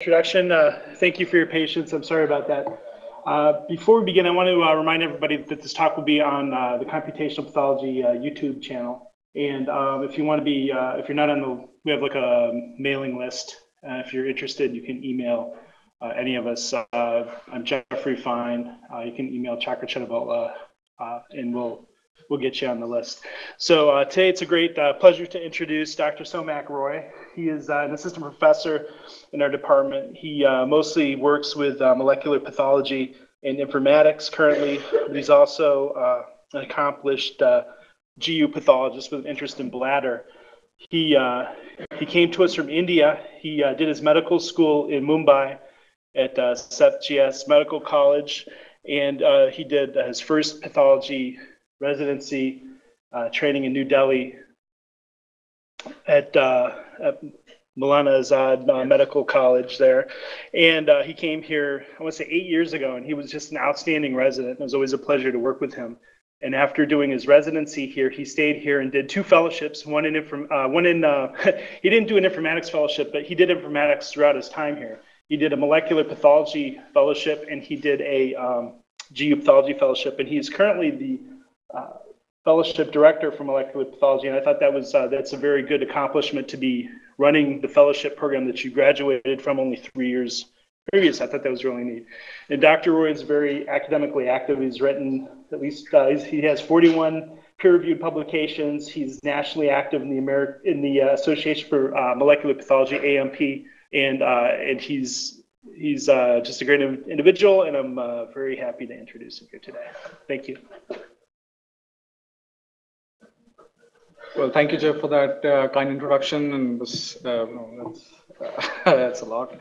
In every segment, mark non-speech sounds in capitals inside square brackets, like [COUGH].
introduction. Uh, thank you for your patience. I'm sorry about that. Uh, before we begin, I want to uh, remind everybody that this talk will be on uh, the Computational Pathology uh, YouTube channel. And um, if you want to be, uh, if you're not on the, we have like a mailing list. if you're interested, you can email any of us. I'm Jeffrey Fine. you can email Chakra Chennubhotla, and we'll we'll get you on the list. So today it's a great pleasure to introduce Dr. Somak Roy. He is uh, an assistant professor in our department. He uh, mostly works with uh, molecular pathology and informatics currently, but he's also uh, an accomplished GU pathologist with an interest in bladder. He, he came to us from India. He did his medical school in Mumbai at uh, Seth GS Medical College, and he did his first pathology residency uh, training in New Delhi at, uh, at Maulana Azad uh, Medical College there. And uh, he came here, I want to say eight years ago, and he was just an outstanding resident. It was always a pleasure to work with him. And after doing his residency here, he stayed here and did two fellowships. One in, inform- uh, one in uh, [LAUGHS] he didn't do an informatics fellowship, but he did informatics throughout his time here. He did a molecular pathology fellowship, and he did a um, GU pathology fellowship. And he's currently the uh, fellowship director for molecular pathology, and I thought that was uh, that's a very good accomplishment to be running the fellowship program that you graduated from only three years previous. I thought that was really neat. And Dr. Roy is very academically active. He's written at least uh, he has 41 peer-reviewed publications. He's nationally active in the Ameri- in the uh, Association for uh, Molecular Pathology (AMP), and uh, and he's he's uh, just a great individual, and I'm very happy to introduce him here today. Thank you. Well, thank you, Jeff, for that uh, kind introduction, and this, uh, that's, uh, [LAUGHS] that's a lot.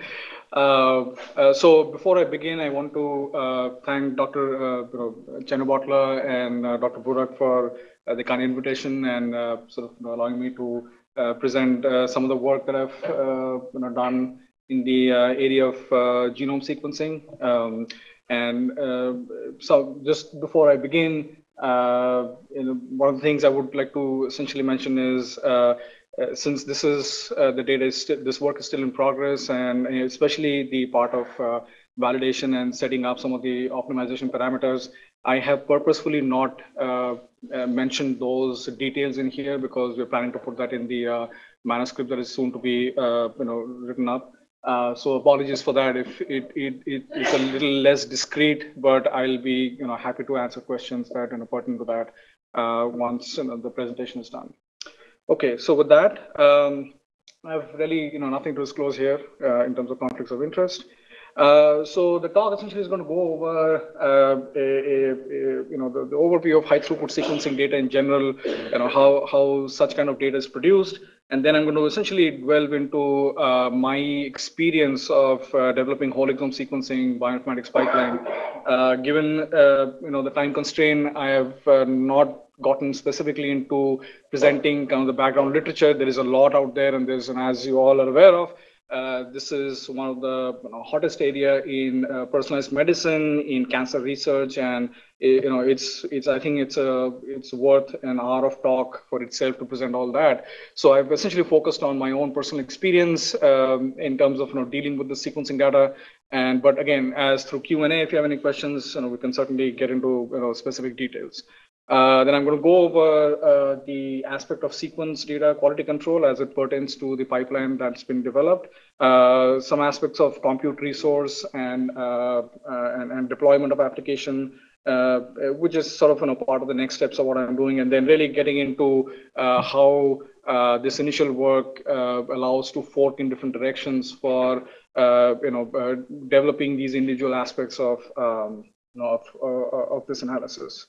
Uh, uh, so before I begin, I want to uh, thank Dr. Uh, you know, and Dr. Burak for the kind invitation and sort of allowing me to present some of the work that I've you know, done in the area of genome sequencing. Um, and so just before I begin, uh, you know, one of the things I would like to essentially mention is uh, uh, since this is uh, the data is this work is still in progress, and especially the part of uh, validation and setting up some of the optimization parameters, I have purposefully not uh, mentioned those details in here because we're planning to put that in the manuscript that is soon to be you know written up. Uh, so apologies for that if it, it, it, it's a little less discreet, but I'll be you know, happy to answer questions that are pertinent to that uh, once you know, the presentation is done. Okay, so with that, um, I have really you know, nothing to disclose here uh, in terms of conflicts of interest. Uh, so the talk essentially is going to go over uh, a, a, a, you know the, the, overview of high throughput sequencing data in general, you know how how such kind of data is produced, and then I'm going to essentially delve into uh, my experience of uh, developing whole exome sequencing bioinformatics pipeline. Uh, given uh, you know the time constraint, I have uh, not gotten specifically into presenting kind of the background literature. There is a lot out there, and there's, and as you all are aware of, uh, this is one of the you know, hottest area in uh, personalized medicine, in cancer research, and you know it's it's I think it's a it's worth an hour of talk for itself to present all that. So I've essentially focused on my own personal experience um, in terms of you know dealing with the sequencing data. And but again, as through Q and A, if you have any questions, you know we can certainly get into you know specific details. Uh, then I'm going to go over uh, the aspect of sequence data quality control as it pertains to the pipeline that's been developed, uh, some aspects of compute resource and, uh, uh, and, and, deployment of application, which is sort of you know, part of the next steps of what I'm doing, and then really getting into how this initial work allows to fork in different directions for you know, developing these individual aspects of, um, you know, of, of this analysis.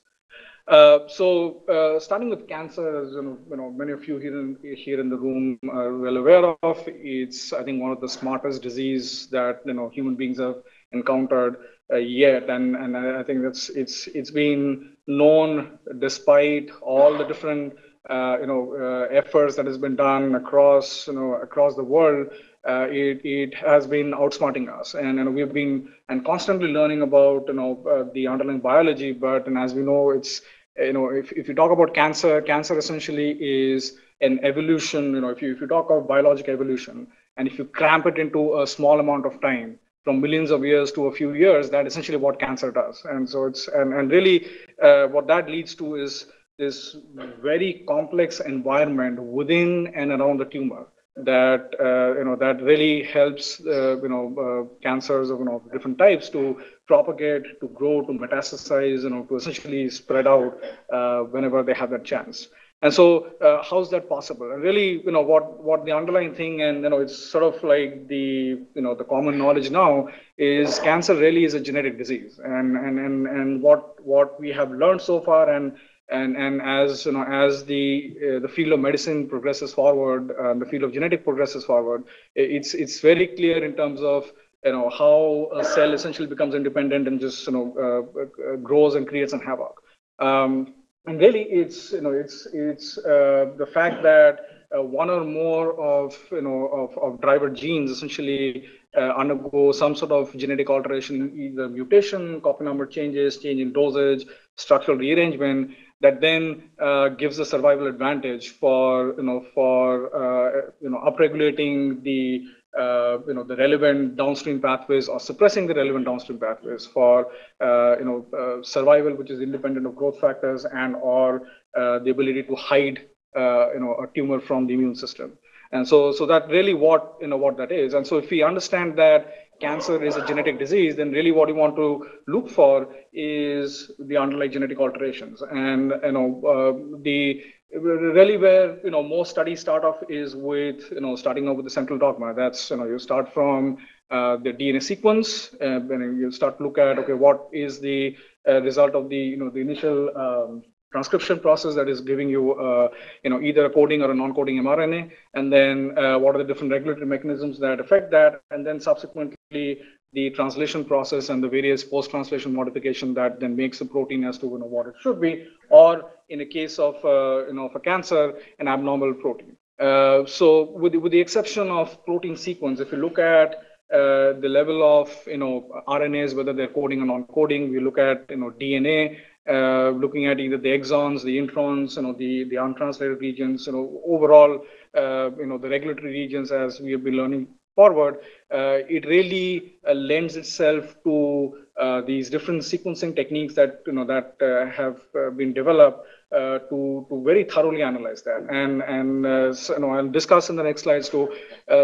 Uh, so uh, starting with cancer, as you know, you know, many of you here in, here in the room are well aware of, it's I think one of the smartest disease that you know human beings have encountered uh, yet, and and I think that's it's it's been known despite all the different uh, you know uh, efforts that has been done across you know across the world. Uh, it, it has been outsmarting us and, and we've been and constantly learning about you know uh, the underlying biology but and as we know it's you know, if, if you talk about cancer, cancer essentially is an evolution, you know, if you, if you talk of biologic evolution, And if you cramp it into a small amount of time, from millions of years to a few years, that essentially what cancer does. And so it's and, and really uh, what that leads to is this very complex environment within and around the tumor that uh, you know that really helps uh, you know uh, cancers of you know different types to propagate, to grow, to metastasize, you know, to essentially spread out uh, whenever they have that chance. And so, uh, how's that possible? And really, you know, what what the underlying thing, and you know, it's sort of like the you know the common knowledge now is cancer really is a genetic disease, and and and and what what we have learned so far, and and and as you know, as the uh, the field of medicine progresses forward, uh, the field of genetic progresses forward, it's it's very clear in terms of you know how a cell essentially becomes independent and just you know uh, uh grows and creates some havoc. Um, and really it's you know it's it's uh, the fact that uh, one or more of you know of, of driver genes essentially undergo some sort of genetic alteration either mutation copy number changes change in dosage structural rearrangement that then uh, gives a survival advantage for you know for uh, you know upregulating the uh, you know, the relevant downstream pathways or suppressing the relevant downstream pathways for, uh, you know, uh, survival, which is independent of growth factors and or uh, the ability to hide, you know, a tumor from the immune system. And so, so that really what, you know, what that is. And so if we understand that cancer is a genetic disease, then really what you want to look for is the underlying genetic alterations. And, you know, uh, the really where you know most studies start off is with you know starting off with the central dogma that's you know you start from uh, the dna sequence and then you start to look at okay what is the uh, result of the you know the initial um, transcription process that is giving you uh, you know either a coding or a non-coding mrna and then uh, what are the different regulatory mechanisms that affect that and then subsequently the translation process and the various post-translation modification that then makes the protein as to you know, what it should be, or in a case of uh, you know of a cancer, an abnormal protein. Uh, so with with the exception of protein sequence, if you look at uh, the level of you know RNAs, whether they're coding or non-coding, we look at you know DNA, uh, looking at either the exons, the introns, you know the the untranslated regions, you know overall uh, you know the regulatory regions as we have been learning forward, uh, it really uh, lends itself to uh, these different sequencing techniques that you know that have been developed to to very thoroughly analyze that. And and so, you know I'll discuss in the next slides too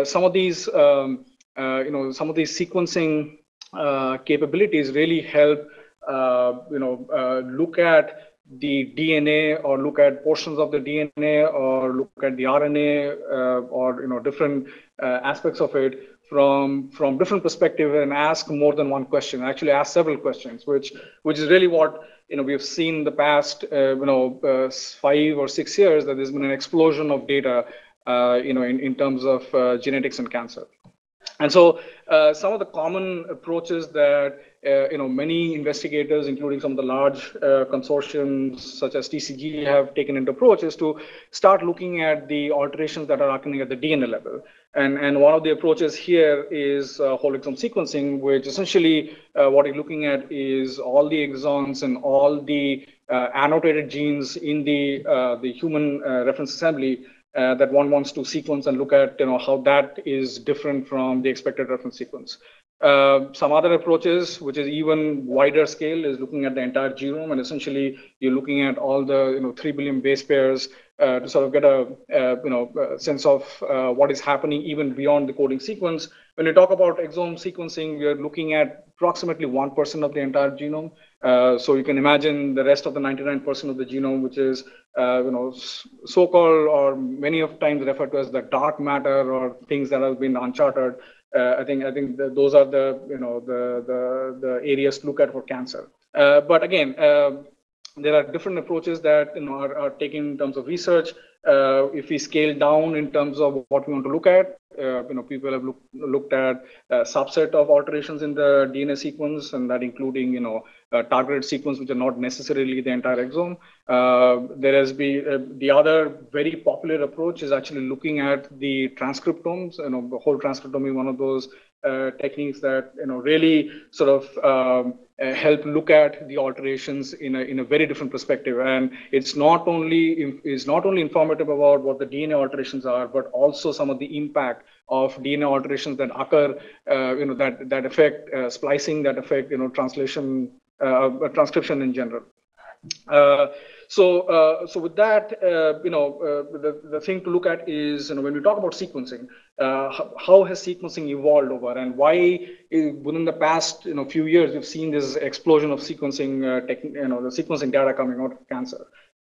some of these um, you know some of these sequencing capabilities really help you know look at the DNA or look at portions of the DNA or look at the RNA uh, or you know different uh, aspects of it from from different perspective and ask more than one question. Actually ask several questions which which is really what you know we've seen in the past uh, you know uh, five or six years that there's been an explosion of data uh, you know in, in terms of uh, genetics and cancer and so uh, some of the common approaches that uh, you know many investigators, including some of the large uh, consortiums such as TCGA, have taken into approach is to start looking at the alterations that are happening at the DNA level. And, and one of the approaches here is uh, whole exome sequencing, which essentially uh, what you're looking at is all the exons and all the uh, annotated genes in the the human reference assembly uh, that one wants to sequence and look at you know how that is different from the expected reference sequence. Uh, some other approaches, which is even wider scale, is looking at the entire genome, and essentially you're looking at all the you know three billion base pairs uh, to sort of get a uh, you know a sense of uh, what is happening even beyond the coding sequence. When we talk about exome sequencing, we are looking at approximately one percent of the entire genome. Uh, so you can imagine the rest of the 99% of the genome, which is uh, you know so-called or many of times referred to as the dark matter or things that have been uncharted. Uh, I think I think those are the you know the the, the areas to look at for cancer. Uh, but again, uh, there are different approaches that you know are, are taken in terms of research. Uh, if we scale down in terms of what we want to look at, uh, you know, people have look, looked at a subset of alterations in the DNA sequence, and that including, you know, targeted sequence, which are not necessarily the entire exome. Uh, there has been uh, the other very popular approach is actually looking at the transcriptomes. You know, the whole transcriptome is one of those uh, techniques that you know really sort of um, uh, help look at the alterations in a in a very different perspective. And it's not only is not only informative about what the DNA alterations are, but also some of the impact of DNA alterations that occur, uh, you know, that, that affect uh, splicing, that affect, you know, translation, uh, transcription in general. Uh, so, uh, so with that, uh, you know, uh, the, the thing to look at is, you know, when we talk about sequencing, uh, how has sequencing evolved over and why within the past, you know, few years, we've seen this explosion of sequencing, uh, tech, you know, the sequencing data coming out of cancer.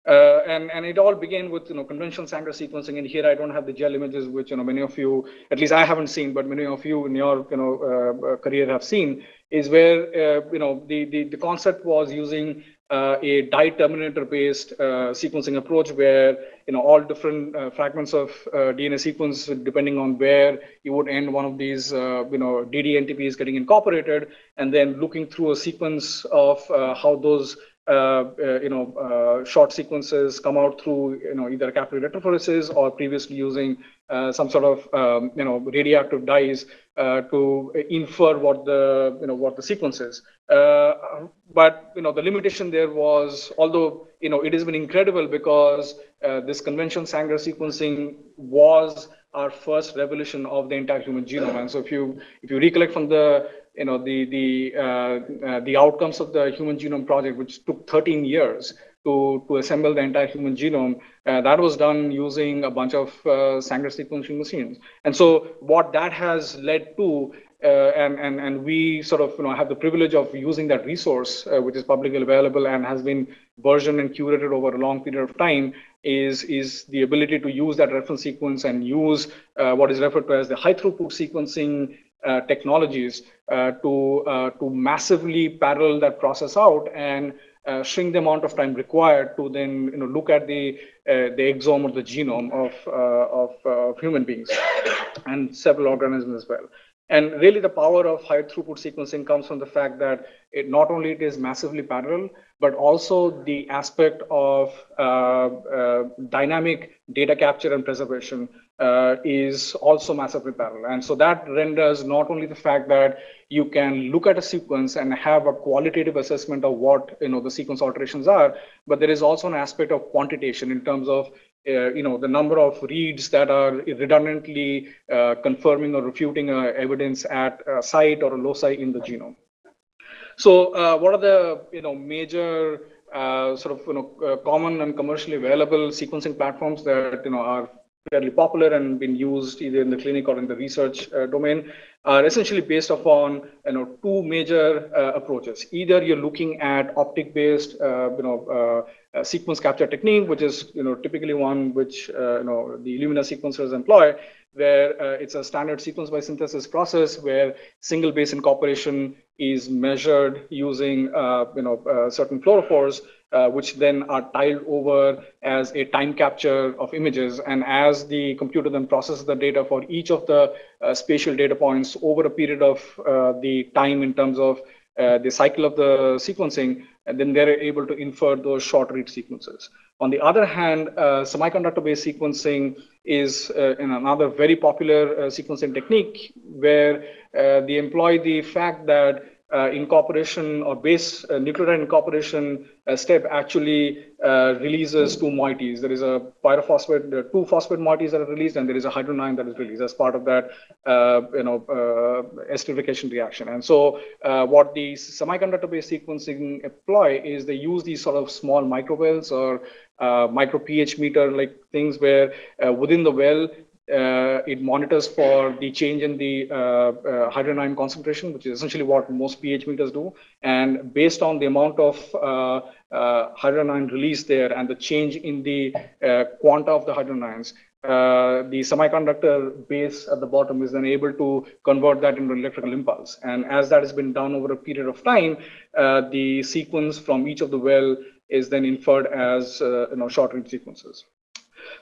Uh, and and it all began with you know conventional Sanger sequencing. And here I don't have the gel images, which you know many of you, at least I haven't seen, but many of you in your you know career have seen, is where you know the, the the concept was using uh, a dye terminator based uh, sequencing approach where you know all different uh, fragments of uh, DNA sequence depending on where you would end one of these uh, you know ddNTPs getting incorporated and then looking through a sequence of uh, how those Uh, uh, you know uh, short sequences come out through you know either capillary electrophoresis or previously using some sort of um, you know radioactive dyes to infer what the you know what the sequence is. But you know the limitation there was although you know it has been incredible because uh, this convention sanger sequencing was our first revolution of the entire human genome. And so if you if you recollect from the you know the the uh, uh, the outcomes of the human genome project which took 13 years to to assemble the entire human genome uh, that was done using a bunch of uh, sanger sequencing machines. And so what that has led to uh, and, and, and we sort of you know, have the privilege of using that resource, uh, which is publicly available and has been versioned and curated over a long period of time, is, is the ability to use that reference sequence and use uh, what is referred to as the high throughput sequencing uh, technologies uh, to, uh, to massively parallel that process out and uh, shrink the amount of time required to then you know look at the the exome or the genome of of, of human beings and several organisms as well. And really the power of high throughput sequencing comes from the fact that it not only it is massively parallel, but also the aspect of uh, uh, dynamic data capture and preservation uh, is also massively parallel. And so that renders not only the fact that you can look at a sequence and have a qualitative assessment of what you know the sequence alterations are, but there is also an aspect of quantitation in terms of uh, you know, the number of reads that are redundantly uh, confirming or refuting uh, evidence at a site or a loci in the genome. So uh, what are the, you know, major uh, sort of, you know, uh, common and commercially available sequencing platforms that, you know, are fairly popular and been used either in the clinic or in the research domain are essentially based upon you know two major approaches. Either you're looking at optic-based you know uh, sequence capture technique, which is you know typically one which uh, you know the Illumina sequencers employ, where uh, it's a standard sequence by synthesis process where single base incorporation is measured using uh, you know certain fluorophores uh, which then are tiled over as a time capture of images. And as the computer then processes the data for each of the uh, spatial data points over a period of uh, the time in terms of uh, the cycle of the sequencing, and then they're able to infer those short read sequences. On the other hand, uh, semiconductor-based sequencing is uh, another very popular sequencing technique where they employ the fact that uh, incorporation or base uh, nucleotide incorporation uh, step actually uh, releases two moieties. There is a pyrophosphate, there two phosphate moieties that are released, and there is a hydrogen that is released as part of that, uh, you know, uh, esterification reaction. And so, what the semiconductor-based sequencing employ is they use these sort of small microwells or micro pH meter like things where within the well uh, it monitors for the change in the uh, uh, hydrogen ion concentration, which is essentially what most pH meters do. And based on the amount of uh, uh, hydrogen ion released there and the change in the uh, quanta of the hydrogen ions, the semiconductor base at the bottom is then able to convert that into electrical impulse. And as that has been done over a period of time, the sequence from each of the well is then inferred as you know short range sequences.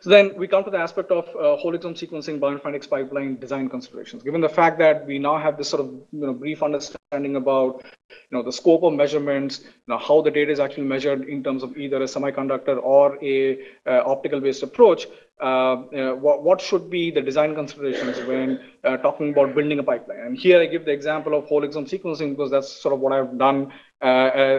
So then we come to the aspect of uh, whole exome sequencing bioinformatics pipeline design considerations. Given the fact that we now have this sort of you know, brief understanding about you know, the scope of measurements, you know, how the data is actually measured in terms of either a semiconductor or a uh, optical-based approach, uh, uh, what, what, should be the design considerations when uh, talking about building a pipeline? And here I give the example of whole exome sequencing because that's sort of what I've done uh,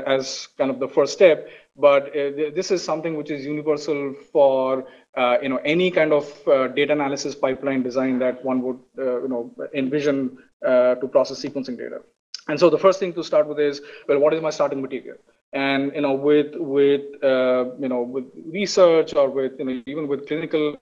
as kind of the first step. But uh, this is something which is universal for uh, you know any kind of uh, data analysis pipeline design that one would uh, you know envision uh, to process sequencing data. And so the first thing to start with is well, what is my starting material? And you know, with with uh, you know with research or with you know even with clinical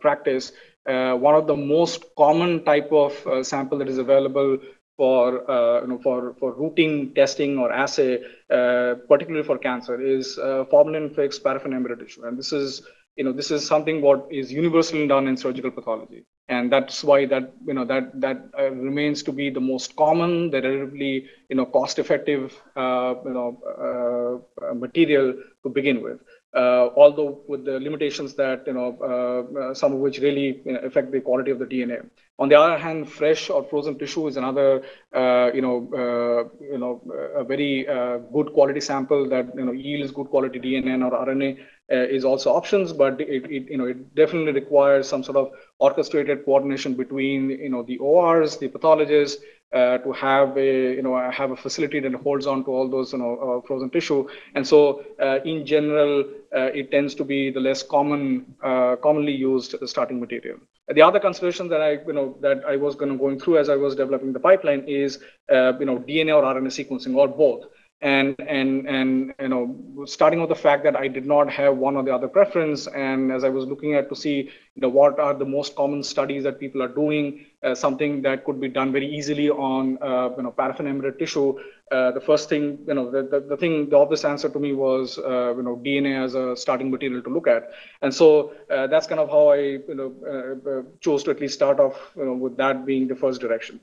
practice, one of the most common type of sample that is available for uh, you know for for routing testing or assay, uh, particularly for cancer, is uh, formalin fixed paraffin embedded tissue, and this is you know this is something what is universally done in surgical pathology, and that's why that you know that that uh, remains to be the most common, the relatively you know cost effective uh, you know uh, material to begin with. Uh, although with the limitations that you know uh, uh, some of which really you know, affect the quality of the DNA. On the other hand, fresh or frozen tissue is another you know you know a very good quality sample that you know yields good quality DNA or RNA is also options, but it, it you know it definitely requires some sort of orchestrated coordination between you know the ORs, the pathologists, uh, to have a you know have a facility that holds on to all those you know uh, frozen tissue. And so uh, in general uh, it tends to be the less common uh, commonly used starting material. The other consideration that i you know that i was going going through as i was developing the pipeline is uh, you know dna or rna sequencing or both and and and you know starting with the fact that i did not have one or the other preference and as i was looking at to see you know what are the most common studies that people are doing uh, something that could be done very easily on uh, you know paraffin embedded tissue uh, the first thing you know the, the, the, thing the obvious answer to me was uh, you know dna as a starting material to look at. And so uh, that's kind of how i you know uh, chose to at least start off you know, with that being the first direction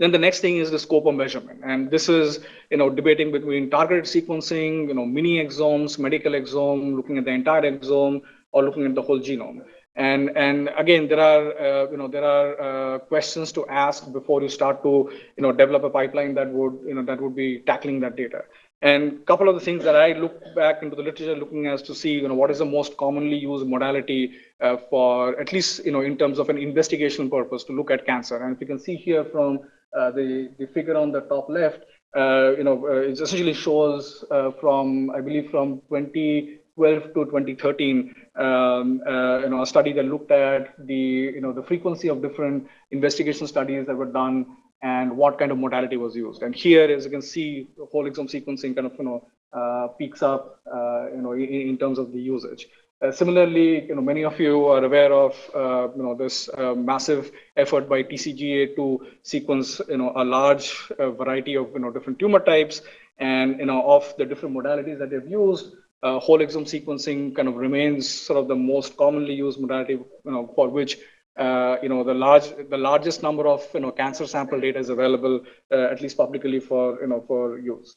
then the next thing is the scope of measurement. And this is, you know, debating between targeted sequencing, you know, mini exomes, medical exome, looking at the entire exome, or looking at the whole genome. And, and again, there are, uh, you know, there are uh, questions to ask before you start to, you know, develop a pipeline that would, you know, that would be tackling that data. And a couple of the things that I look back into the literature looking as to see, you know, what is the most commonly used modality uh, for at least, you know, in terms of an investigation purpose to look at cancer. And if you can see here from uh, the, the figure on the top left, uh, you know, uh, it essentially shows from, I believe, from 2012 to 2013, um, uh, you know, a study that looked at the, you know, the frequency of different investigation studies that were done and what kind of modality was used. And here, as you can see, whole exome sequencing kind of, you know, uh, peaks up, uh, you know, in, in, terms of the usage. Uh, similarly, you know, many of you are aware of, uh, you know, this uh, massive effort by TCGA to sequence, you know, a large uh, variety of, you know, different tumor types, and you know, of the different modalities that they've used. Whole exome sequencing kind of remains sort of the most commonly used modality, you know, for which uh, you know the large the largest number of you know cancer sample data is available uh, at least publicly for you know for use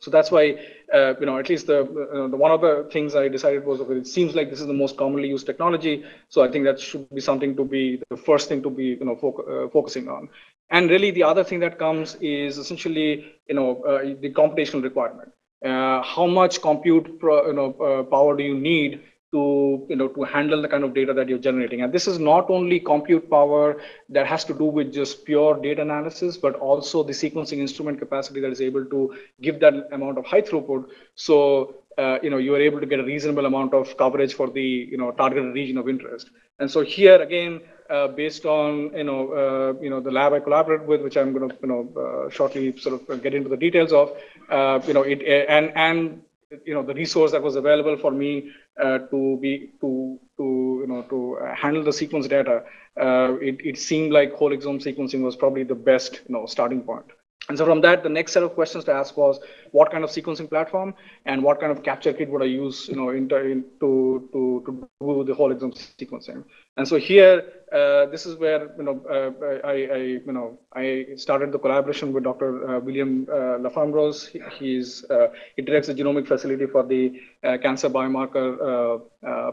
so that's why, uh, you know, at least the, uh, the one of the things I decided was, okay, it seems like this is the most commonly used technology. So I think that should be something to be the first thing to be, you know, uh, focusing on. And really the other thing that comes is essentially, you know, uh, the computational requirement. How much compute you know, power do you need to you know to handle the kind of data that you're generating. And this is not only compute power that has to do with just pure data analysis but also the sequencing instrument capacity that is able to give that amount of high throughput. So uh, you know you are able to get a reasonable amount of coverage for the you know targeted region of interest. And so here again uh, based on you know uh, you know the lab I collaborate with, which I'm going to you know uh, shortly sort of get into the details of, uh, you know it and and you know the resource that was available for me uh, to be to to you know to uh, handle the sequence data uh, it, it seemed like whole exome sequencing was probably the best you know starting point and so from that, the next set of questions to ask was what kind of sequencing platform and what kind of capture kit would I use, you know, in, in, to, to, to do the whole exome sequencing. And so here, uh, this is where, you know, uh, I, I, you know, I started the collaboration with Dr. Uh, William uh, LaFramboise. He, he's, uh, he directs the genomic facility for the uh, cancer biomarker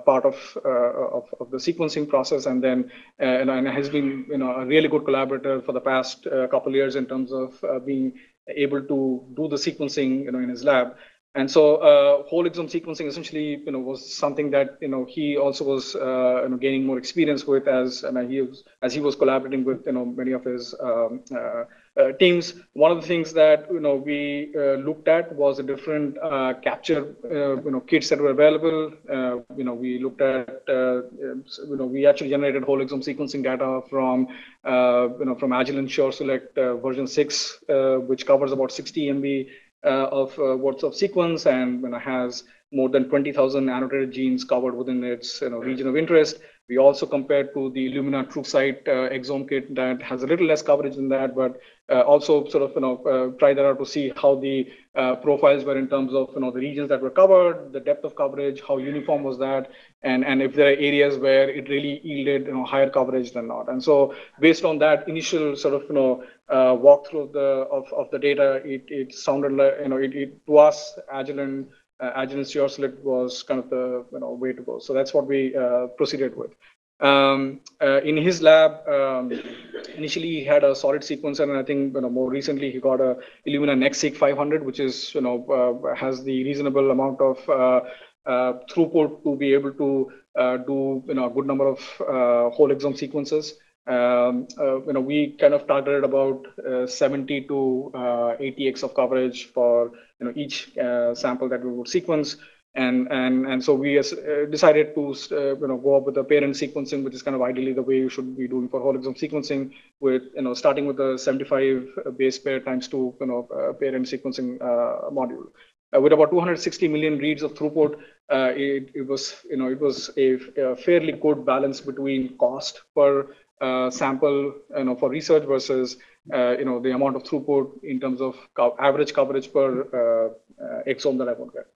part of, of, of, the sequencing process. And then, and, and has been, you know, a really good collaborator for the past couple years in terms of being able to do the sequencing, you know, in his lab. And so uh, whole exome sequencing essentially, you know, was something that you know he also was uh, you know gaining more experience with as and he was, as he was collaborating with you know many of his um, uh, uh teams. One of the things that you know we uh, looked at was the different uh, capture you know kits that were available. you know, we looked at you know we actually generated whole exome sequencing data from you know from Agilent SureSelect version six, which covers about 60 MB of uh, words of sequence and you know, has more than 20,000 annotated genes covered within its you know, region of interest. We also compared to the Illumina TrueSight uh, exome kit that has a little less coverage than that, but uh, also sort of you know uh, try that out to see how the uh, profiles were in terms of you know the regions that were covered, the depth of coverage, how uniform was that, and and if there are areas where it really yielded you know higher coverage than not. And so based on that initial sort of you know uh, walkthrough of the of, of the data, it, it sounded like you know it, it to us Agilent uh, Agilent SureSelect was kind of the you know way to go. So that's what we uh, proceeded with. Um, uh, in his lab, um, initially he had a solid sequencer, and I think you know more recently he got a Illumina NextSeq 500, which is you know uh, has the reasonable amount of uh, uh, throughput to be able to do you know a good number of whole exome sequences. Um, you know we kind of targeted about 70 to 80x of coverage for you know each sample that we would sequence and and and so we uh, decided to uh, you know go up with the paired-end sequencing, which is kind of ideally the way you should be doing for whole exome sequencing, with you know starting with a 75 base pair times two you know uh, paired-end sequencing uh, module. Uh, with about 260 million reads of throughput, uh, it, it was you know it was a, a fairly good balance between cost per sample you know for research versus you know the amount of throughput in terms of co average coverage per exome that I would get.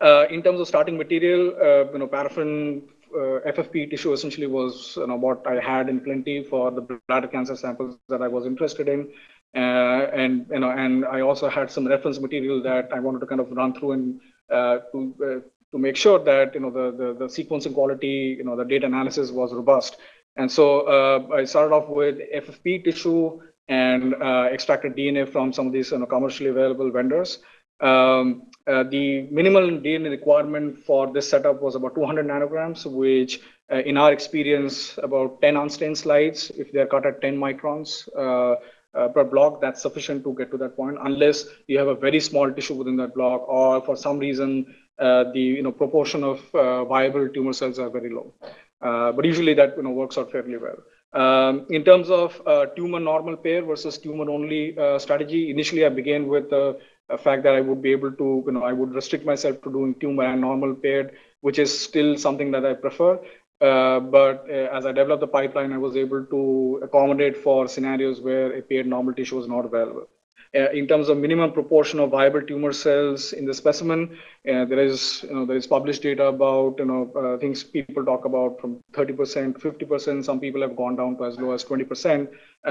Uh, in terms of starting material, uh, you know, paraffin uh, FFP tissue essentially was you know, what I had in plenty for the bladder cancer samples that I was interested in. Uh, and you know, and I also had some reference material that I wanted to kind of run through and uh, to uh, to make sure that you know the, the, the sequencing quality, you know, the data analysis was robust. And so I started off with FFP tissue and extracted DNA from some of these you know, commercially available vendors. Um, uh, the minimal DNA requirement for this setup was about 200 nanograms, which uh, in our experience, about 10 unstained slides, if they're cut at 10 microns uh, uh, per block, that's sufficient to get to that point, unless you have a very small tissue within that block, or for some reason, uh, the you know, proportion of viable tumor cells are very low. But usually that you know, works out fairly well. Um, in terms of tumor normal pair versus tumor only strategy, initially I began with the fact that I would be able to, you know, I would restrict myself to doing tumor and normal paired, which is still something that I prefer. Uh, but uh, as I developed the pipeline, I was able to accommodate for scenarios where a paired normal tissue was not available. Uh, in terms of minimum proportion of viable tumor cells in the specimen, uh, there is you know, there is published data about you know uh, things people talk about from 30% 50%. Some people have gone down to as low as 20%. Uh,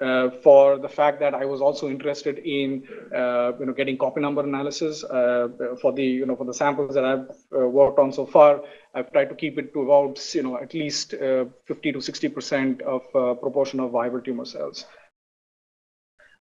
uh, for the fact that I was also interested in uh, you know getting copy number analysis for the you know for the samples that I've worked on so far. I've tried to keep it to about you know at least 50 to 60% of proportion of viable tumor cells.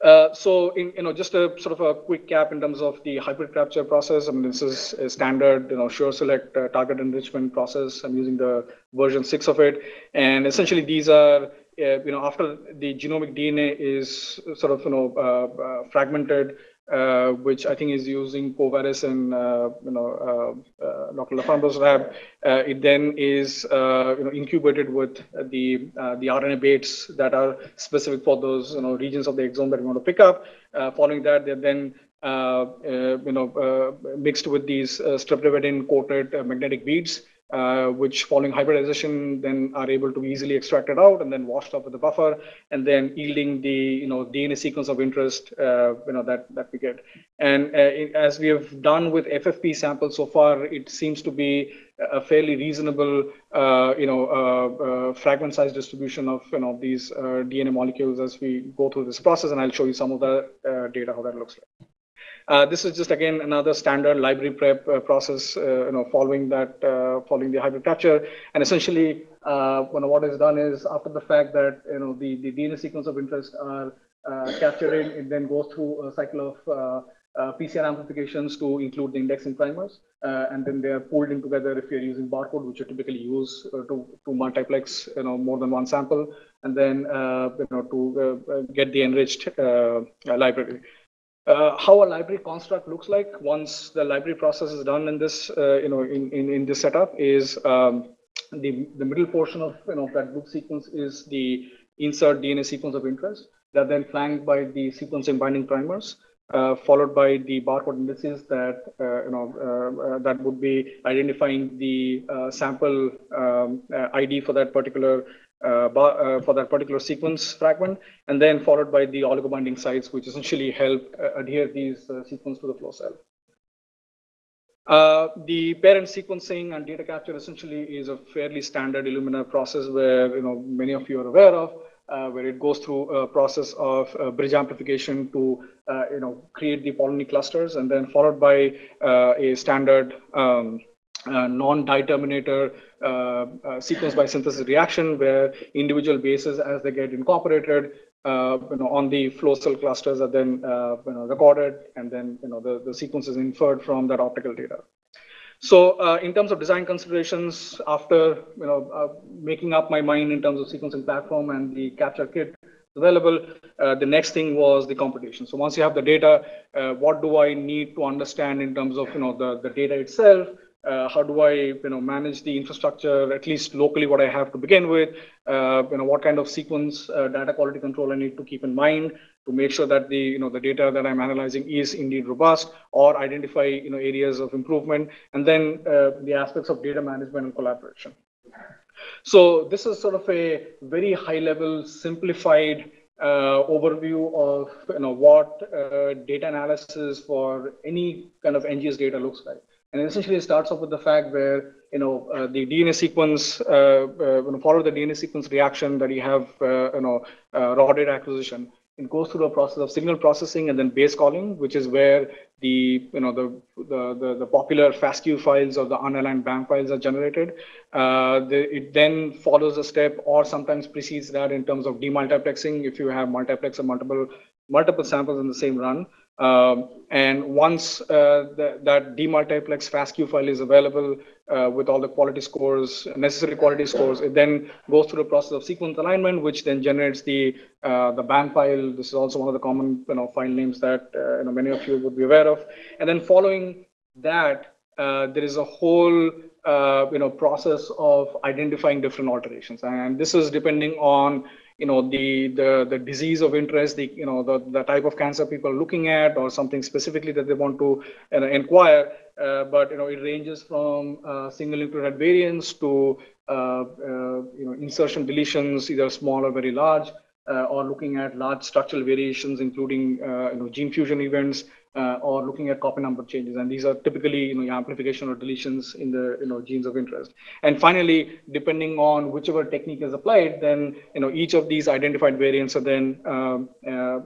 Uh, so, in, you know, just a sort of a quick cap in terms of the hybrid capture process. I mean, this is a standard, you know, SureSelect uh, target enrichment process. I'm using the version six of it, and essentially these are, uh, you know, after the genomic DNA is sort of, you know, uh, uh, fragmented uh, which I think is using Covaris and uh, you know uh, uh Dr. LaFramboise's lab. Uh, it then is you know incubated with the the RNA baits that are specific for those you know regions of the exome that we want to pick up. following that, they're then you know mixed with these streptavidin coated magnetic beads uh, which following hybridization then are able to be easily extracted out and then washed up with the buffer and then yielding the you know DNA sequence of interest uh, you know that that we get. And uh, as we have done with FFP samples so far, it seems to be a fairly reasonable uh, you know uh, uh, fragment size distribution of you know these DNA molecules as we go through this process, and I'll show you some of the data how that looks like. Uh, this is just again another standard library prep uh, process, uh, you know, following that, uh, following the hybrid capture. And essentially, uh, what is done is after the fact that you know the, the DNA sequence of interest are captured, it then goes through a cycle of PCR amplifications to include the indexing primers. And then they are pulled in together if you're using barcode, which you typically use to, to multiplex, you know, more than one sample, and then, you know, to get the enriched library. How a library construct looks like once the library process is done in this, you know, in, in, in this setup is um, the, the middle portion of, you know, that book sequence is the insert DNA sequence of interest that then flanked by the sequencing binding primers uh, followed by the barcode indices that uh, you know uh, uh that would be identifying the uh, sample um, uh, ID for that particular for that particular sequence fragment, and then followed by the oligobinding sites, which essentially help adhere these sequence to the flow cell. the paired-end sequencing and data capture essentially is a fairly standard Illumina process where you know many of you are aware of uh, where it goes through a process of uh, bridge amplification to uh, you know create the polony clusters, and then followed by uh, a standard um, uh, non-di-terminator uh, sequence by synthesis reaction, where individual bases, as they get incorporated, you know, on the flow cell clusters, are then you know recorded, and then you know the, the sequence is inferred from that optical data. So uh, in terms of design considerations, after you know uh, making up my mind in terms of sequencing platform and the capture kit available, uh, the next thing was the computation. So once you have the data, uh, what do I need to understand in terms of you know the, the data itself? Uh, how do I you know manage the infrastructure at least locally what I have to begin with? Uh, you know what kind of sequence data quality control I need to keep in mind to make sure that the you know the data that I'm analyzing is indeed robust or identify you know areas of improvement and then uh, the aspects of data management and collaboration. So this is sort of a very high level simplified uh, overview of you know what uh, data analysis for any kind of NGS data looks like. And essentially it starts off with the fact where you know uh, the DNA sequence, uh, uh, follow the DNA sequence reaction that you have, uh, you know, raw data acquisition it goes through a process of signal processing and then base calling, which is where the you know the the the, the popular FASTQ files or the unaligned BAM files are generated. Uh, the, it then follows a step or sometimes precedes that in terms of demultiplexing if you have multiplex or multiple multiple samples in the same run. Um, and once uh, the, that demultiplex FASTQ file is available uh, with all the quality scores, necessary quality scores, it then goes through the process of sequence alignment, which then generates the uh, the BAM file. This is also one of the common you know file names that uh, you know many of you would be aware of. And then following that, uh, there is a whole uh, you know process of identifying different alterations, and this is depending on you know the the the disease of interest the you know the, the type of cancer people are looking at or something specifically that they want to uh, inquire uh, but you know it ranges from uh, single nucleotide variants to uh, uh, you know insertion deletions either small or very large or looking at large structural variations including you know gene fusion events uh, or looking at copy number changes. And these are typically you know, amplification or deletions in the you know, genes of interest. And finally, depending on whichever technique is applied, then you know, each of these identified variants are then um, uh, uh,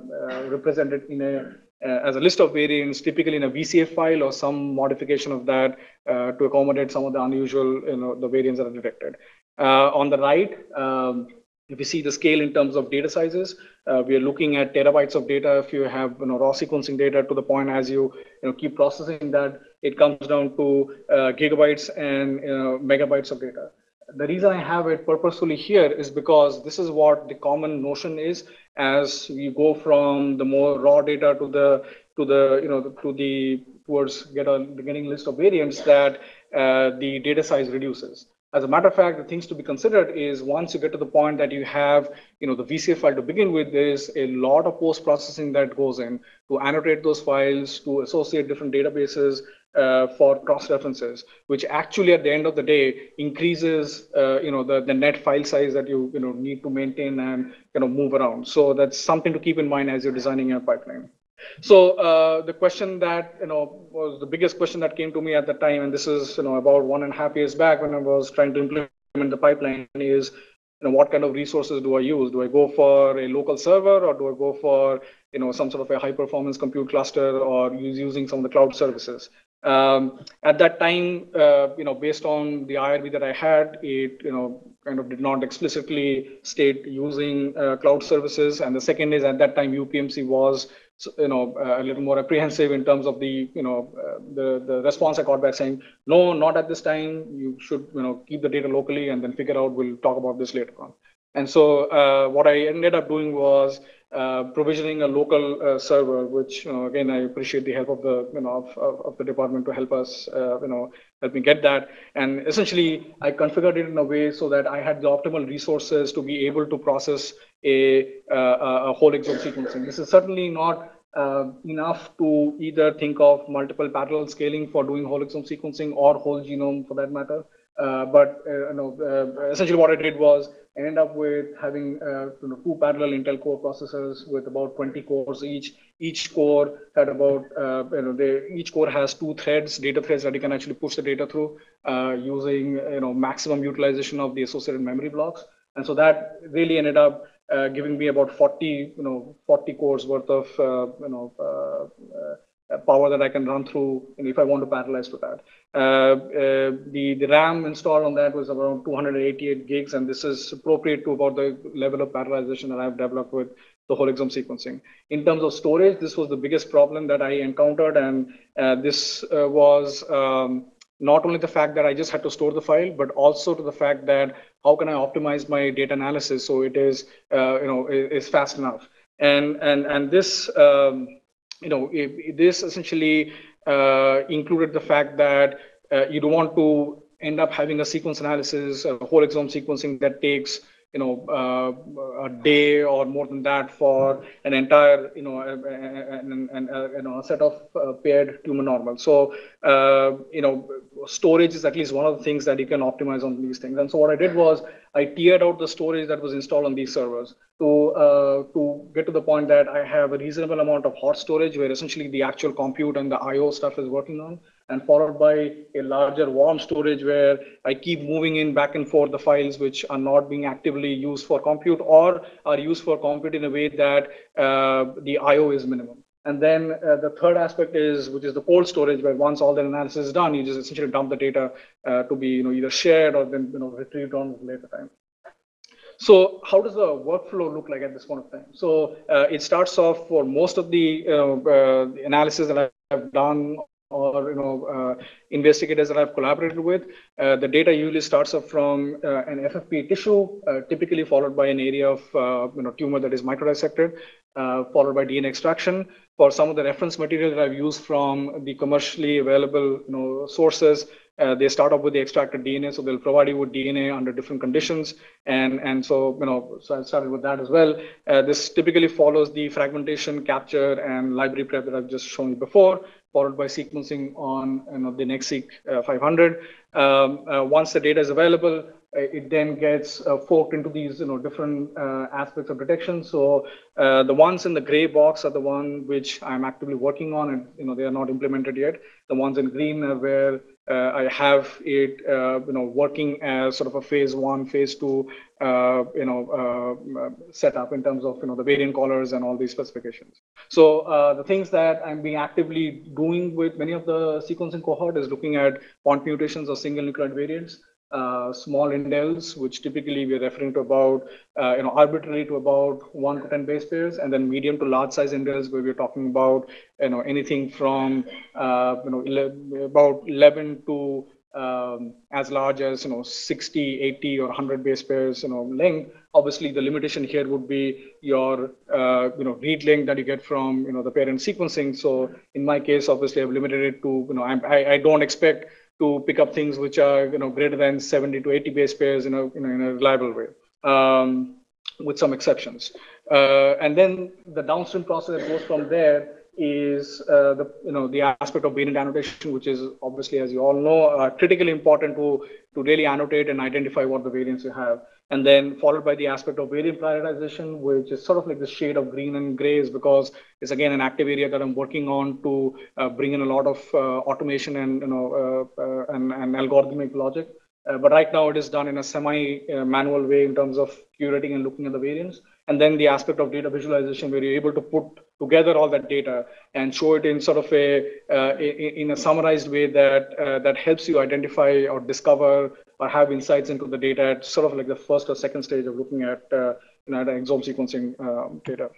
represented in a uh, as a list of variants, typically in a VCF file or some modification of that uh, to accommodate some of the unusual, you know, the variants that are detected. Uh, on the right, um, if you see the scale in terms of data sizes, uh, we are looking at terabytes of data. If you have you know, raw sequencing data to the point as you, you know, keep processing that, it comes down to uh, gigabytes and you know, megabytes of data. The reason I have it purposefully here is because this is what the common notion is as you go from the more raw data to the to the you know to the towards get a getting list of variants that uh, the data size reduces. As a matter of fact, the things to be considered is once you get to the point that you have, you know, the VCF file to begin with, there's a lot of post-processing that goes in to annotate those files, to associate different databases uh, for cross-references, which actually at the end of the day increases, uh, you know, the, the net file size that you, you know, need to maintain and, you know, move around. So that's something to keep in mind as you're designing your pipeline. So uh, the question that you know was the biggest question that came to me at the time, and this is you know about one and a half years back when I was trying to implement the pipeline, is you know what kind of resources do I use? Do I go for a local server, or do I go for you know some sort of a high performance compute cluster, or use using some of the cloud services? Um, at that time, uh, you know, based on the IRB that I had, it you know kind of did not explicitly state using uh, cloud services. And the second is at that time, UPMC was you know, uh, a little more apprehensive in terms of the, you know, uh, the, the response I got back saying, no, not at this time. You should, you know, keep the data locally and then figure out, we'll talk about this later on. And so uh, what I ended up doing was uh, provisioning a local uh, server, which you know, again I appreciate the help of the you know of, of the department to help us uh, you know help me get that. And essentially, I configured it in a way so that I had the optimal resources to be able to process a, a whole exome sequencing. This is certainly not uh, enough to either think of multiple parallel scaling for doing whole exome sequencing or whole genome for that matter. Uh, but uh, you know, uh, essentially what I did was end up with having uh, you know, two parallel Intel Core processors with about 20 cores each. Each core had about uh, you know they, each core has two threads, data threads that you can actually push the data through using you know maximum utilization of the associated memory blocks. And so that really ended up uh, giving me about 40, you know, 40 cores worth of, uh, you know, uh, power that I can run through if I want to parallelize to that. Uh, uh, the, the RAM installed on that was around 288 gigs, and this is appropriate to about the level of parallelization that I've developed with the whole exome sequencing. In terms of storage, this was the biggest problem that I encountered, and uh, this uh, was um, not only the fact that I just had to store the file, but also to the fact that how can I optimize my data analysis so it is, uh, you know, is fast enough. And and and this. Um, you know, this essentially uh, included the fact that uh, you don't want to end up having a sequence analysis, a whole exome sequencing that takes you know uh, a day or more than that for an entire you know you know a set of uh, paired tumor normal. So uh, you know storage is at least one of the things that you can optimize on these things. And so what i did was i tiered out the storage that was installed on these servers to uh, to get to the point that i have a reasonable amount of hot storage where essentially the actual compute and the io stuff is working on and followed by a larger warm storage where I keep moving in back and forth the files which are not being actively used for compute or are used for compute in a way that uh, the IO is minimum. And then uh, the third aspect is, which is the cold storage, where once all the analysis is done, you just essentially dump the data uh, to be, you know, either shared or then, you know, retrieved on later time. So how does the workflow look like at this point of time? So uh, it starts off for most of the, uh, analysis that I've done or you know uh, investigators that I've collaborated with. Uh, the data usually starts up from uh, an FFP tissue, typically followed by an area of you know tumor that is microdissected, followed by DNA extraction. For some of the reference material that I've used from the commercially available you know sources, uh, they start off with the extracted DNA, so they'll provide you with DNA under different conditions, and and so you know, so I started with that as well. Uh, this typically follows the fragmentation, capture, and library prep that I've just shown you before, followed by sequencing on you know, the NextSeq uh, 500. Um, uh, once the data is available, uh, it then gets uh, forked into these you know different uh, aspects of detection. So uh, the ones in the gray box are the one which I'm actively working on, and you know they are not implemented yet. The ones in green are where uh, I have it, uh, you know, working as sort of a phase one, phase two, uh, you know, uh, setup in terms of, you know, the variant callers and all these specifications. So uh, the things that I'm being actively doing with many of the sequencing cohort is looking at point mutations or single nucleotide variants uh, small indels, which typically we're referring to about, uh, you know, arbitrary to about one to 10 base pairs, and then medium to large size indels, where we're talking about, you know, anything from, uh, you know, 11, about 11 to um, as large as, you know, 60, 80 or 100 base pairs, you know, length. Obviously, the limitation here would be your, uh, you know, read length that you get from, you know, the paired-end sequencing. So in my case, obviously, I've limited it to, you know, I'm, I, I don't expect to pick up things which are you know greater than 70 to 80 base pairs in a you know, in a reliable way, um, with some exceptions. Uh, and then the downstream process that goes from there is uh, the you know the aspect of variant annotation, which is obviously, as you all know, uh, critically important to to really annotate and identify what the variants you have and then followed by the aspect of variant prioritization, which is sort of like the shade of green and grays because it's again an active area that I'm working on to uh, bring in a lot of uh, automation and you know uh, uh and, and, algorithmic logic. But right now it is done in a semi-manual way in terms of curating and looking at the variants. And then the aspect of data visualization where you're able to put together all that data and show it in sort of a in a summarized way that that helps you identify or discover or have insights into the data at sort of like the first or second stage of looking at, uh, you know, at exome sequencing um, data.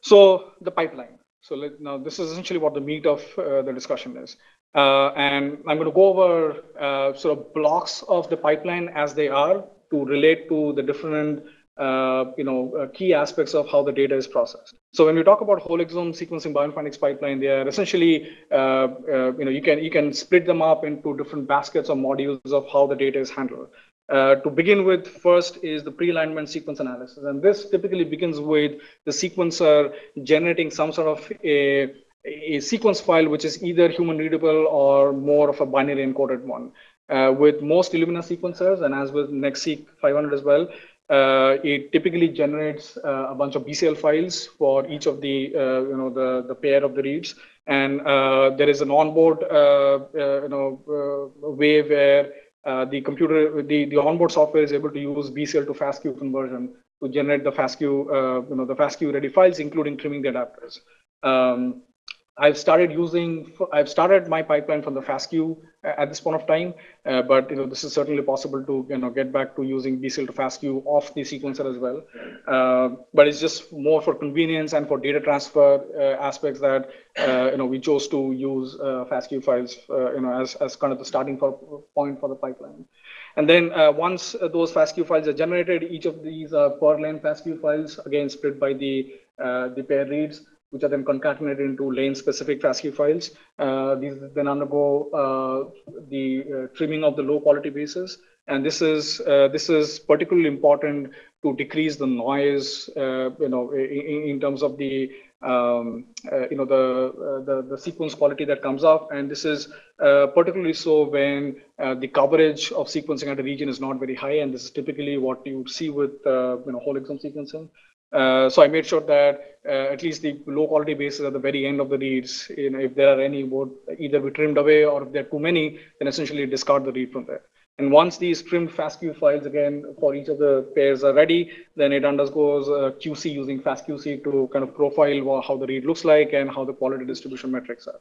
So the pipeline. So let, now this is essentially what the meat of uh, the discussion is. Uh, and I'm going to go over uh, sort of blocks of the pipeline as they are to relate to the different uh, you know, uh, key aspects of how the data is processed. So when we talk about whole exome sequencing bioinformatics pipeline, they are essentially, uh, uh, you know, you can you can split them up into different baskets or modules of how the data is handled. Uh, to begin with, first is the pre-alignment sequence analysis, and this typically begins with the sequencer generating some sort of a a sequence file which is either human readable or more of a binary encoded one. Uh, with most Illumina sequencers, and as with NextSeq 500 as well, uh, it typically generates uh, a bunch of BCL files for each of the, uh, you know, the, the pair of the reads. And uh, there is an onboard, uh, you know, way where the computer, the, the onboard software is able to use BCL to FASTQ conversion to generate the FASTQ, you know, the FASTQ ready files, including trimming the adapters. Um, I've started using, I've started my pipeline from the FASTQ at this point of time, uh, but you know this is certainly possible to you know get back to using BCL to FASTQ off the sequencer as well. Uh, but it's just more for convenience and for data transfer uh, aspects that uh, you know we chose to use uh, FASTQ files uh, you know as as kind of the starting for, point for the pipeline. And then once those FASTQ files are generated, each of these are per lane FASTQ files again split by the the pair reads which are then concatenated into lane-specific FASTQ files. Uh, these then undergo uh, the uh, trimming of the low-quality bases, and this is uh, this is particularly important to decrease the noise, uh, you know, in, in, terms of the um, uh, you know the, the, the sequence quality that comes up, and this is particularly so when the coverage of sequencing at a region is not very high, and this is typically what you see with you know whole exome sequencing. Uh, so I made sure that uh, at least the low quality bases at the very end of the reads, you know, if there are any, would either be trimmed away or if there are too many, then essentially discard the read from there. And once these trimmed FASTQ files again for each of the pairs are ready, then it undergoes QC using FastQC to kind of profile how the read looks like and how the quality distribution metrics are.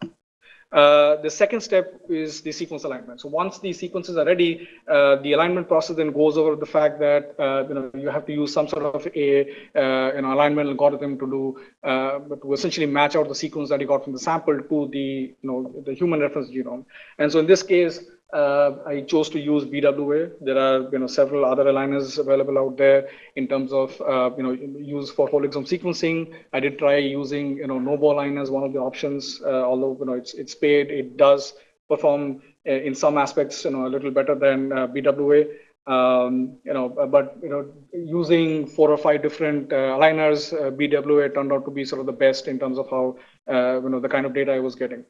Uh, the second step is the sequence alignment. So once the sequences are ready, uh, the alignment process then goes over the fact that uh, you know you have to use some sort of a uh, you know alignment algorithm to do uh, to essentially match out the sequence that you got from the sample to the you know the human reference genome. And so in this case, uh, I chose to use BWA. There are you know several other aligners available out there in terms of uh, you know use for whole exome sequencing. I did try using you know Novo aligner as one of the options. Uh, although you know it's it's paid, it does perform uh, in some aspects you know a little better than uh, BWA. Um, you know, but you know, using four or five different uh, aligners, BWA turned out to be sort of the best in terms of how you know the kind of data I was getting.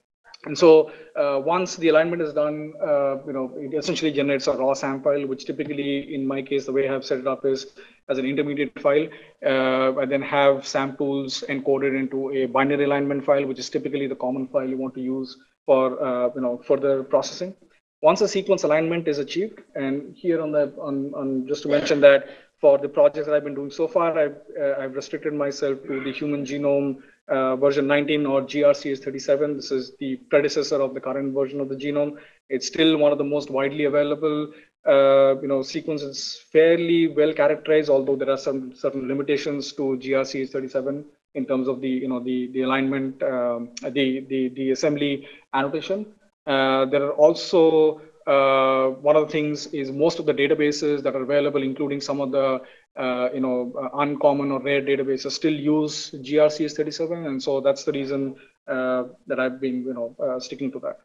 And so uh, once the alignment is done, uh, you know, it essentially generates a raw sample, which typically, in my case, the way I have set it up is as an intermediate file. Uh, I then have SAMtools encoded into a binary alignment file, which is typically the common file you want to use for, uh, you know, further processing. Once a sequence alignment is achieved, and here on the, on, on just to mention that for the projects that I've been doing so far, I've, uh, I've restricted myself to the human genome uh, version 19 or GRCh37. This is the predecessor of the current version of the genome. It's still one of the most widely available uh, you know, sequences fairly well characterized, although there are some certain limitations to GRCh37 in terms of the, you know, the, the alignment, um, the, the, the assembly annotation. Uh, there are also uh, one of the things is most of the databases that are available, including some of the uh, you know, uh, uncommon or rare databases still use GRCh37, and so that's the reason uh, that I've been, you know, uh, sticking to that.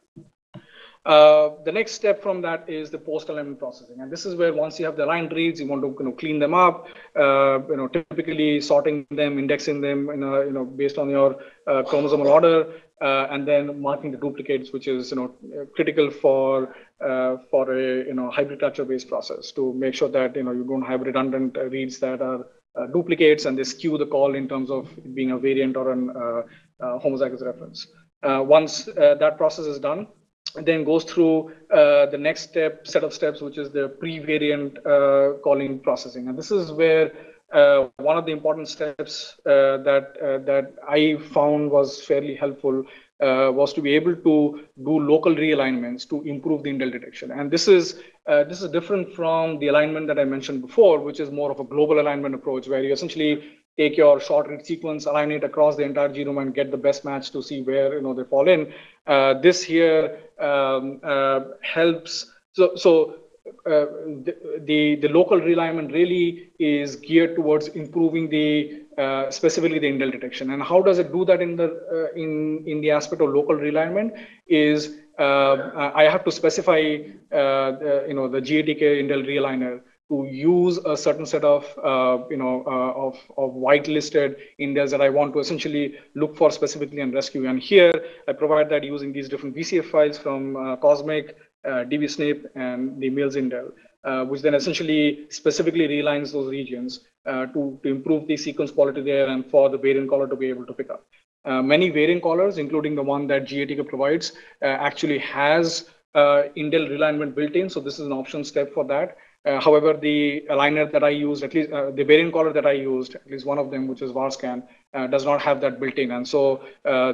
Uh, the next step from that is the post-alignment processing, and this is where once you have the aligned reads, you want to, you know, clean them up, uh, you know, typically sorting them, indexing them, in a, you know, based on your chromosomal order, uh, and then marking the duplicates, which is you know critical for uh, for a you know hybrid cluster based process to make sure that you know you don't have redundant reads that are uh, duplicates and they skew the call in terms of being a variant or an uh, uh, homozygous reference. Uh, once that process is done, then goes through the next step set of steps, which is the pre-variant calling processing, and this is where uh, one of the important steps uh, that uh, that I found was fairly helpful uh, was to be able to do local realignments to improve the indel detection. And this is uh, this is different from the alignment that I mentioned before, which is more of a global alignment approach, where you essentially take your short read sequence, align it across the entire genome, and get the best match to see where you know they fall in. Uh, this here um, uh, helps. So so. Uh, the, the, the local realignment really is geared towards improving the uh, specifically the indel detection. And how does it do that in the uh, in in the aspect of local realignment? Is uh, I have to specify you know the GATK indel realigner to use a certain set of uh, you know uh, of, of whitelisted indels that I want to essentially look for specifically and rescue. And here I provide that using these different VCF files from uh, Cosmic, DBSNP, and the Mills indel, which then essentially specifically realigns those regions uh, to, to improve the sequence quality there and for the variant caller to be able to pick up. Uh, many variant callers, including the one that GATK provides, uh, actually has indel realignment built in. So this is an option step for that. Uh, however, the aligner that I used, at least uh, the variant caller that I used, at least one of them, which is VARSCAN, uh, does not have that built in. And so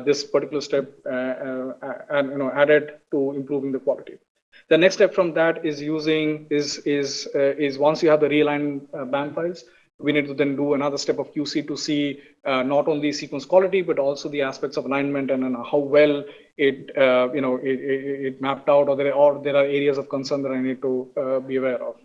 this particular step and you know added to improving the quality. The next step from that is using is is is once you have the realigned BAM files, we need to then do another step of QC to see uh, not only sequence quality, but also the aspects of alignment and, and how well it, uh, you know, it, it, it, mapped out or there, or there are areas of concern that I need to uh, be aware of.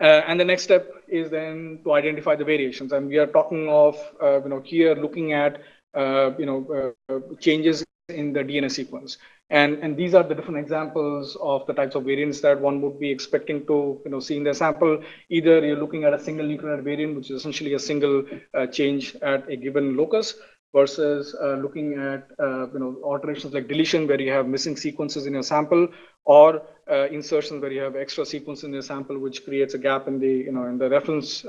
Uh, and the next step is then to identify the variations. And we are talking of, uh, you know, here looking at, uh, you know, changes in the DNA sequence. And, and these are the different examples of the types of variants that one would be expecting to you know, see in their sample. Either you're looking at a single nucleotide variant, which is essentially a single uh, change at a given locus, versus uh, looking at uh, you know alterations like deletion where you have missing sequences in your sample or uh, insertions where you have extra sequence in your sample which creates a gap in the you know in the reference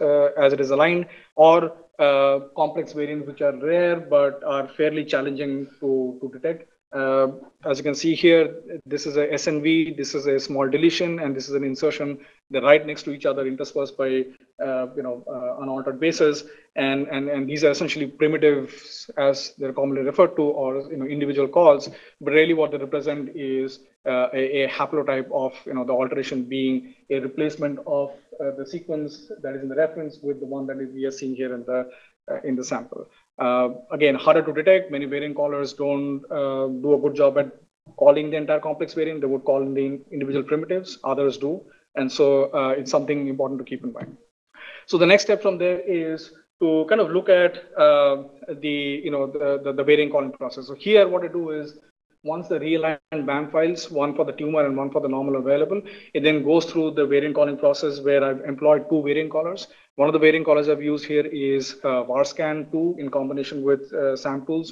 as it is aligned or complex variants which are rare but are fairly challenging to, to detect uh, as you can see here, this is a SNV, this is a small deletion, and this is an insertion. They're right next to each other, interspersed by uh, you know uh, unaltered bases, and and and these are essentially primitives as they're commonly referred to, or you know individual calls. But really, what they represent is uh, a, a, haplotype of you know the alteration being a replacement of uh, the sequence that is in the reference with the one that we are seeing here in the uh, in the sample. Uh, again, harder to detect. Many variant callers don't uh, do a good job at calling the entire complex variant. They would call in the individual primitives. Others do. And so uh, it's something important to keep in mind. So the next step from there is to kind of look at uh, the, you know, the, the, variant calling process. So here what I do is once the realigned BAM files, one for the tumor and one for the normal available, it then goes through the variant calling process where I've employed two variant callers. One of the variant callers I've used here is uh, VARSCAN 2 in combination with uh,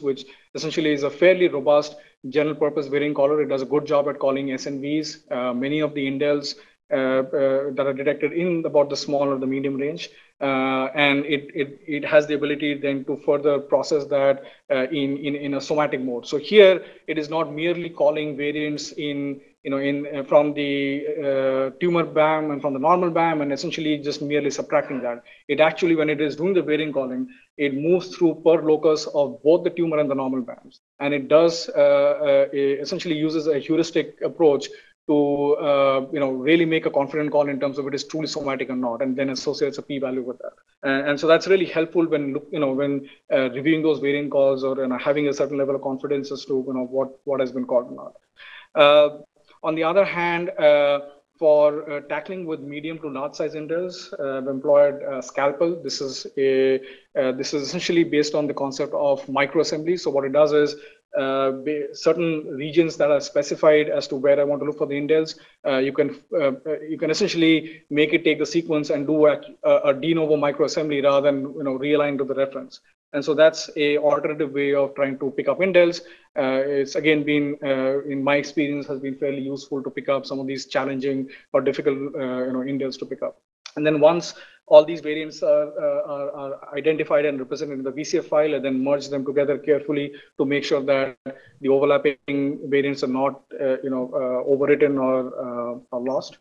which essentially is a fairly robust general purpose variant caller. It does a good job at calling SNVs. Uh, many of the indels uh, uh, that are detected in about the small or the medium range. Uh, and it, it, it has the ability then to further process that in, in, in a somatic mode. So here, it is not merely calling variants in you know, in uh, from the uh, tumor BAM and from the normal BAM, and essentially just merely subtracting that. It actually, when it is doing the variant calling, it moves through per locus of both the tumor and the normal BAMs, and it does uh, essentially uses a heuristic approach to uh, you know really make a confident call in terms of it is truly somatic or not, and then associates a p-value with that. And, and, so that's really helpful when look, you know when uh, reviewing those variant calls or you know, having a certain level of confidence as to you know what what has been called or not. Uh, on the other hand, uh, for uh, tackling with medium to large size indels, uh, I've employed Scalpel. This is a this is essentially based on the concept of microassembly. So what it does is uh, certain regions that are specified as to where I want to look for the indels, uh, you can uh, you can essentially make it take the sequence and do a, a de novo microassembly rather than you know realign to the reference. And so that's a alternative way of trying to pick up indels. Uh, it's again been, uh, in my experience, has been fairly useful to pick up some of these challenging or difficult, uh, you know, indels to pick up. And then once all these variants are, uh, are, are, identified and represented in the VCF file and then merge them together carefully to make sure that the overlapping variants are not, uh, you know, uh, overwritten or, or lost.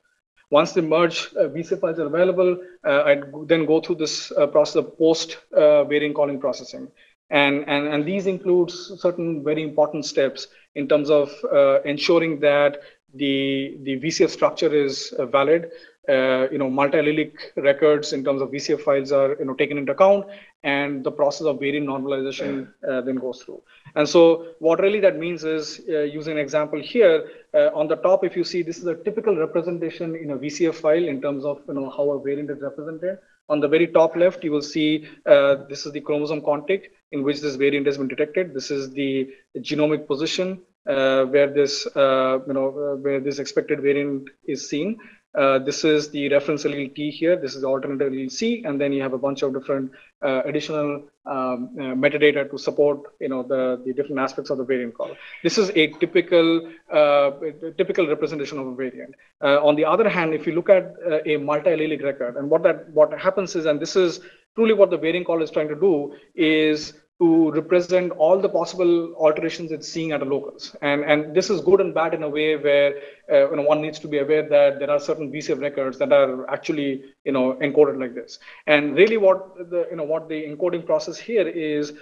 Once the merge uh, VCF files are available, uh, I'd then go through this uh, process of post uh, variant calling processing. And, and, and these include certain very important steps in terms of uh, ensuring that the, the VCF structure is uh, valid, uh, you know, multi-allelic records in terms of VCF files are, you know, taken into account and the process of variant normalization uh, then goes through. And so what really that means is uh, using an example here uh, on the top, if you see this is a typical representation in a VCF file in terms of, you know, how a variant is represented. On the very top left, you will see uh, this is the chromosome contig in which this variant has been detected. This is the genomic position where this, uh, you know, uh, where this expected variant is seen. Uh, this is the reference allele T here. This is the alternate allele C, and then you have a bunch of different uh, additional um, uh, metadata to support, you know, the, the different aspects of the variant call. This is a typical uh, typical representation of a variant. Uh, on the other hand, if you look at a multi-allelic record, and what that what happens is, and this is truly what the variant call is trying to do, is to represent all the possible alterations it's seeing at a locus. And, and this is good and bad in a way where uh, you know, one needs to be aware that there are certain VCF records that are actually you know, encoded like this. And really what the, you know, what the encoding process here is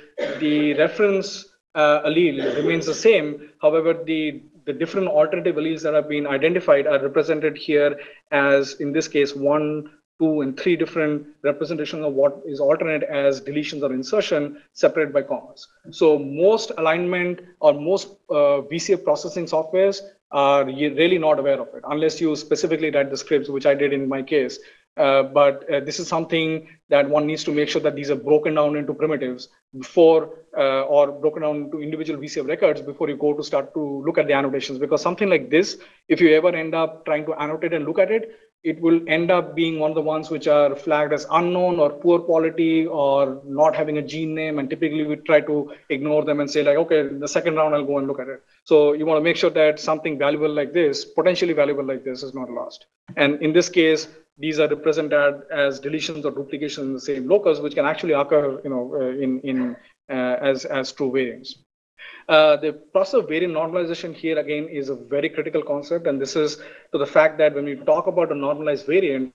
the reference uh, allele remains the same. However, the the different alternative alleles that have been identified are represented here as, in this case, one, two and three different representations of what is alternate as deletions or insertion separated by commas. So most alignment or most uh, VCF processing softwares are really not aware of it unless you specifically write the scripts, which I did in my case. Uh, but uh, this is something that one needs to make sure that these are broken down into primitives before uh, or broken down into individual VCF records before you go to start to look at the annotations. Because something like this, if you ever end up trying to annotate and look at it, it will end up being one of the ones which are flagged as unknown or poor quality or not having a gene name. And typically we try to ignore them and say like, okay, the second round I'll go and look at it. So you want to make sure that something valuable like this, potentially valuable like this is not lost. And in this case, these are represented as deletions or duplications in the same locus, which can actually occur, you know, uh, in, in uh, as, as true variants. Uh, the process of variant normalization here again is a very critical concept, and this is to the fact that when we talk about a normalized variant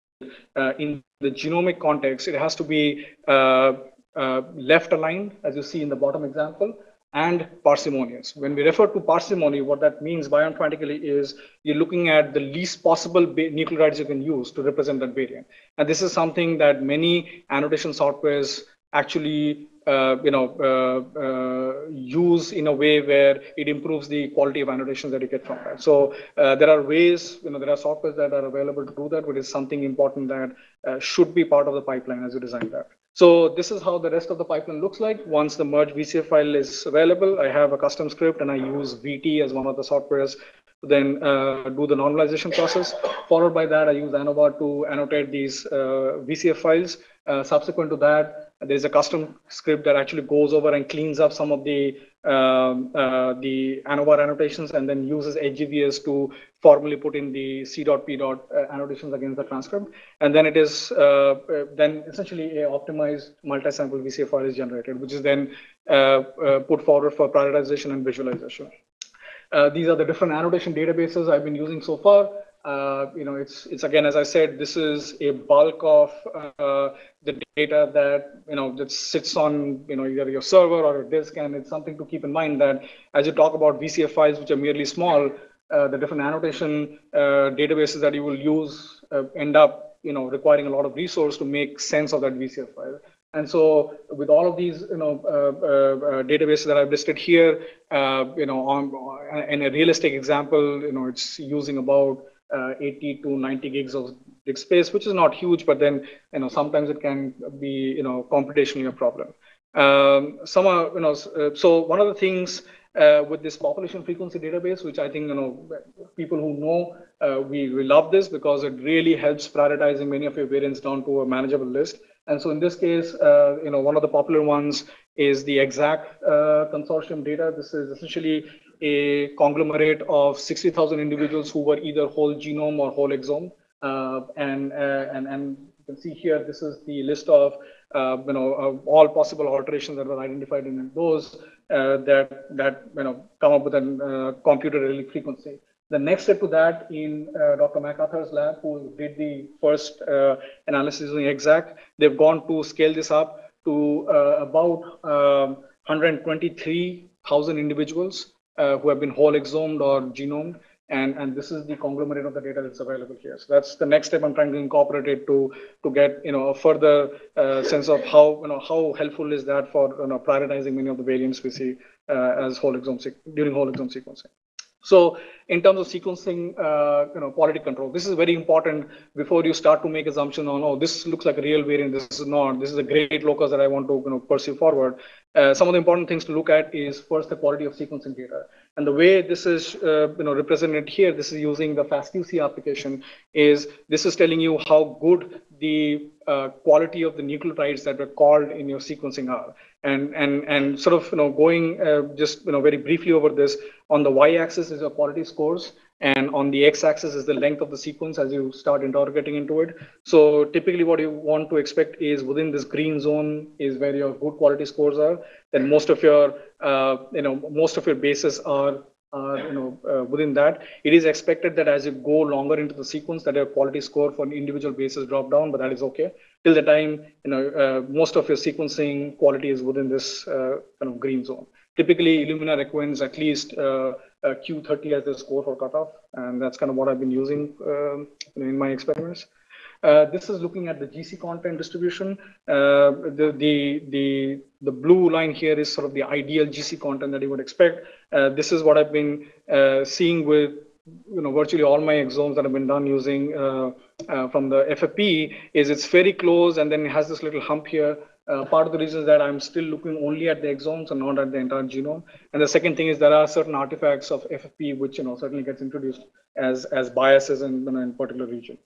uh, in the genomic context, it has to be uh, uh, left aligned, as you see in the bottom example, and parsimonious. When we refer to parsimony, what that means bioinformatically is you're looking at the least possible nucleotides you can use to represent that variant. And this is something that many annotation softwares actually you know, uh, uh, use in a way where it improves the quality of annotations that you get from that. So there are ways, you know, there are softwares that are available to do that, but it's something important that should be part of the pipeline as you design that. So this is how the rest of the pipeline looks like. Once the merge VCF file is available, I have a custom script and I use VT as one of the softwares then uh, do the normalization process. Followed by that, I use ANNOVAR to annotate these uh, VCF files. Uh, subsequent to that, there's a custom script that actually goes over and cleans up some of the um, uh, the ANNOVAR annotations and then uses HGVS to formally put in the C.P. Uh, annotations against the transcript. And then it is uh, uh then essentially a optimized multi-sample VCF file is generated, which is then uh, uh, put forward for prioritization and visualization. these are the different annotation databases I've been using so far. Uh, you know, it's it's again, as I said, this is a bulk of uh, the data that you know that sits on you know either your server or a disk, and it's something to keep in mind that as you talk about VCF files, which are merely small, uh, the different annotation uh, databases that you will use uh, end up you know requiring a lot of resource to make sense of that VCF file. And so with all of these, you know, uh, uh, databases that I've listed here, uh, you know, on, in a realistic example, you know, it's using about uh, 80 to 90 gigs of disk space, which is not huge, but then you know sometimes it can be you know computationally a problem. Um, some are you know uh, so one of the things uh, with this population frequency database, which I think you know people who know uh, we we love this because it really helps prioritizing many of your variants down to a manageable list. And so in this case, uh, you know one of the popular ones is the ExAC uh, consortium data. This is essentially a conglomerate of 60,000 individuals who were either whole genome or whole exome. Uh, and, uh, and, and you can see here, this is the list of uh, you know, all possible alterations that were identified in those that, that you know, come up with a computed allelic frequency. The next step to that in uh, Dr. MacArthur's lab, who did the first uh, analysis using ExAC, they've gone to scale this up to uh, about um, 123,000 individuals uh, who have been whole exomed or genomed. And, and this is the conglomerate of the data that's available here. So that's the next step I'm trying to incorporate it to to get you know a further uh, sense of how you know how helpful is that for you know prioritizing many of the variants we see uh, as whole exome during whole exome sequencing. So in terms of sequencing, uh, you know, quality control, this is very important before you start to make assumption on, oh, this looks like a real variant, this is not, this is a great locus that I want to, you know, pursue forward. Uh, some of the important things to look at is first the quality of sequencing data. And the way this is, uh, you know, represented here, this is using the FastQC application, is this is telling you how good the uh, quality of the nucleotides that were called in your sequencing are. And, and, and sort of, you know, going uh, just, you know, very briefly over this, on the y-axis is your quality scores, and on the x-axis is the length of the sequence as you start interrogating into it. So typically what you want to expect is within this green zone is where your good quality scores are. Then most of your, uh, you know, most of your bases are are you know, uh, within that. It is expected that as you go longer into the sequence, that your quality score for an individual bases drop down, but that is okay. Till the time, you know, uh, most of your sequencing quality is within this uh, kind of green zone. Typically, Illumina recommends at least uh, Q30 as the score for cutoff, and that's kind of what I've been using um, in my experiments. Uh, this is looking at the GC content distribution. Uh, the, the, the, the blue line here is sort of the ideal GC content that you would expect. Uh, this is what I've been uh, seeing with you know, virtually all my exomes that have been done using uh, from the FFP is it's very close and then it has this little hump here. Uh, part of the reason is that I'm still looking only at the exomes and not at the entire genome. And the second thing is there are certain artifacts of FFP which you know certainly gets introduced as as biases in, you know, in particular region.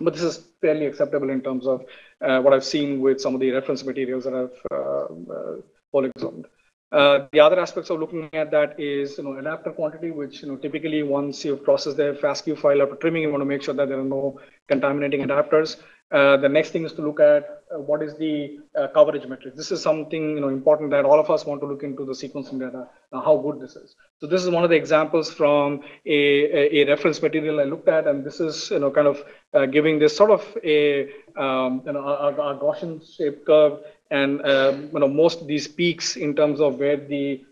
But this is fairly acceptable in terms of uh, what I've seen with some of the reference materials that I've uh, uh, polyxomed. Uh, the other aspects of looking at that is, you know, adapter quantity, which, you know, typically once you've processed the FASTQ file after trimming, you want to make sure that there are no contaminating adapters. Uh, the next thing is to look at uh, what is the uh, coverage metric. This is something you know important that all of us want to look into the sequencing data, uh, how good this is. So this is one of the examples from a, a, a reference material I looked at, and this is you know kind of uh, giving this sort of a um, you know a, a Gaussian shaped curve, and um, you know most of these peaks in terms of where the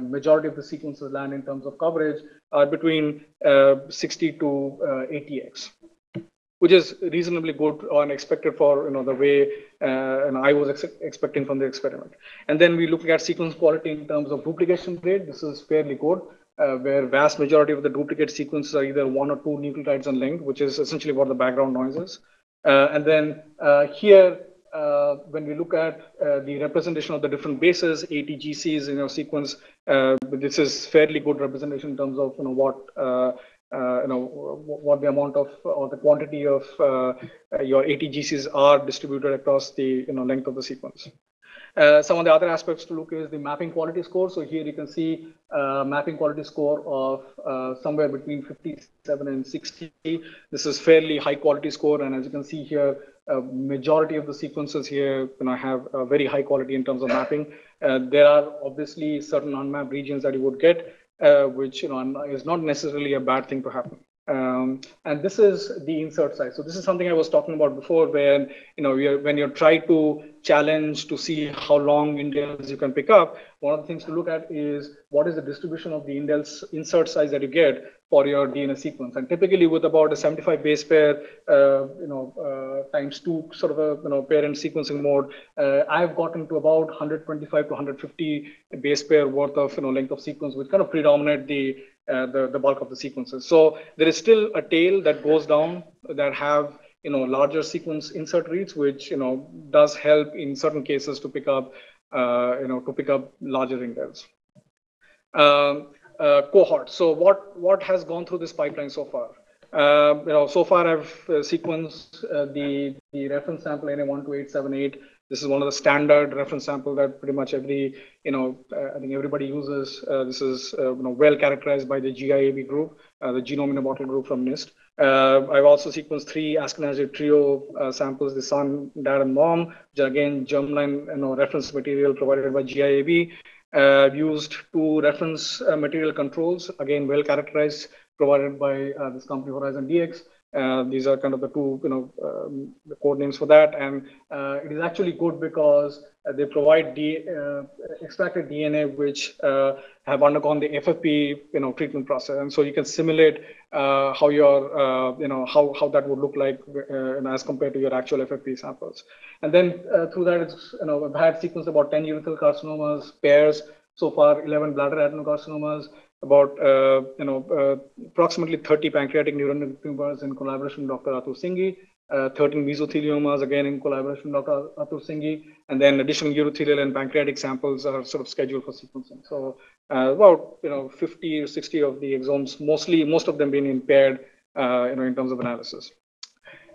majority of the sequences land in terms of coverage are between 60 to 80x which is reasonably good and expected for you know the way uh, and I was ex expecting from the experiment. And then we look at sequence quality in terms of duplication rate. This is fairly good, uh, where vast majority of the duplicate sequences are either one or two nucleotides in length, which is essentially what the background noise is. Uh, and then uh, here, uh, when we look at uh, the representation of the different bases, ATGCs in your sequence, this is fairly good representation in terms of you know what uh, you know, what the amount of or the quantity of uh, your ATGCs are distributed across the you know length of the sequence. Uh, some of the other aspects to look is the mapping quality score. So here you can see uh, mapping quality score of uh, somewhere between 57 and 60. This is fairly high quality score. And as you can see here, majority of the sequences here you know, have a very high quality in terms of mapping. there are obviously certain unmapped regions that you would get uh, which you know is not necessarily a bad thing to happen. Um, and this is the insert size. So this is something I was talking about before, where you know you're, when you try to challenge to see how long indels you can pick up, one of the things to look at is what is the distribution of the indels insert size that you get for your DNA sequence. And typically with about a 75 base pair, uh, you know, uh, times two sort of a you know paired-end sequencing mode, uh, I've gotten to about 125 to 150 base pair worth of you know length of sequence, which kind of predominate the uh, the, the bulk of the sequences. So there is still a tail that goes down that have you know larger sequence insert reads, which you know does help in certain cases to pick up uh, you know to pick up larger indels. Um, uh, cohort. So what what has gone through this pipeline so far? Uh, you know, so far I've uh, sequenced uh, the the reference sample NA12878 this is one of the standard reference sample that pretty much every, you know, uh, I think everybody uses. Uh, this is, uh, you know, well characterized by the GIAB group, the genome in a bottle group from NIST. Uh, I've also sequenced three Ashkenazi trio uh, samples, the son, dad, and mom, which are again germline, you know, reference material provided by GIAB. I've used two reference material controls, again, well characterized provided by this company Horizon DX. Uh, these are kind of the two, you know, um, the code names for that. And uh, it is actually good because uh, they provide D, uh, extracted DNA which uh, have undergone the FFP, you know, treatment process. And so you can simulate how your, you know, how, how that would look like as compared to your actual FFP samples. And then through that, it's, you know, I've had sequenced about 10 urethral carcinomas, pairs, so far 11 bladder adenocarcinomas, about uh, you know uh, approximately 30 pancreatic neuroendocrine tumors in collaboration with Dr. Aatur Singhi, uh, 13 mesotheliomas again in collaboration with Dr. Aatur Singhi, and then additional urothelial and pancreatic samples are sort of scheduled for sequencing. So uh, about you know 50 or 60 of the exomes, mostly most of them being impaired, uh, you know in terms of analysis.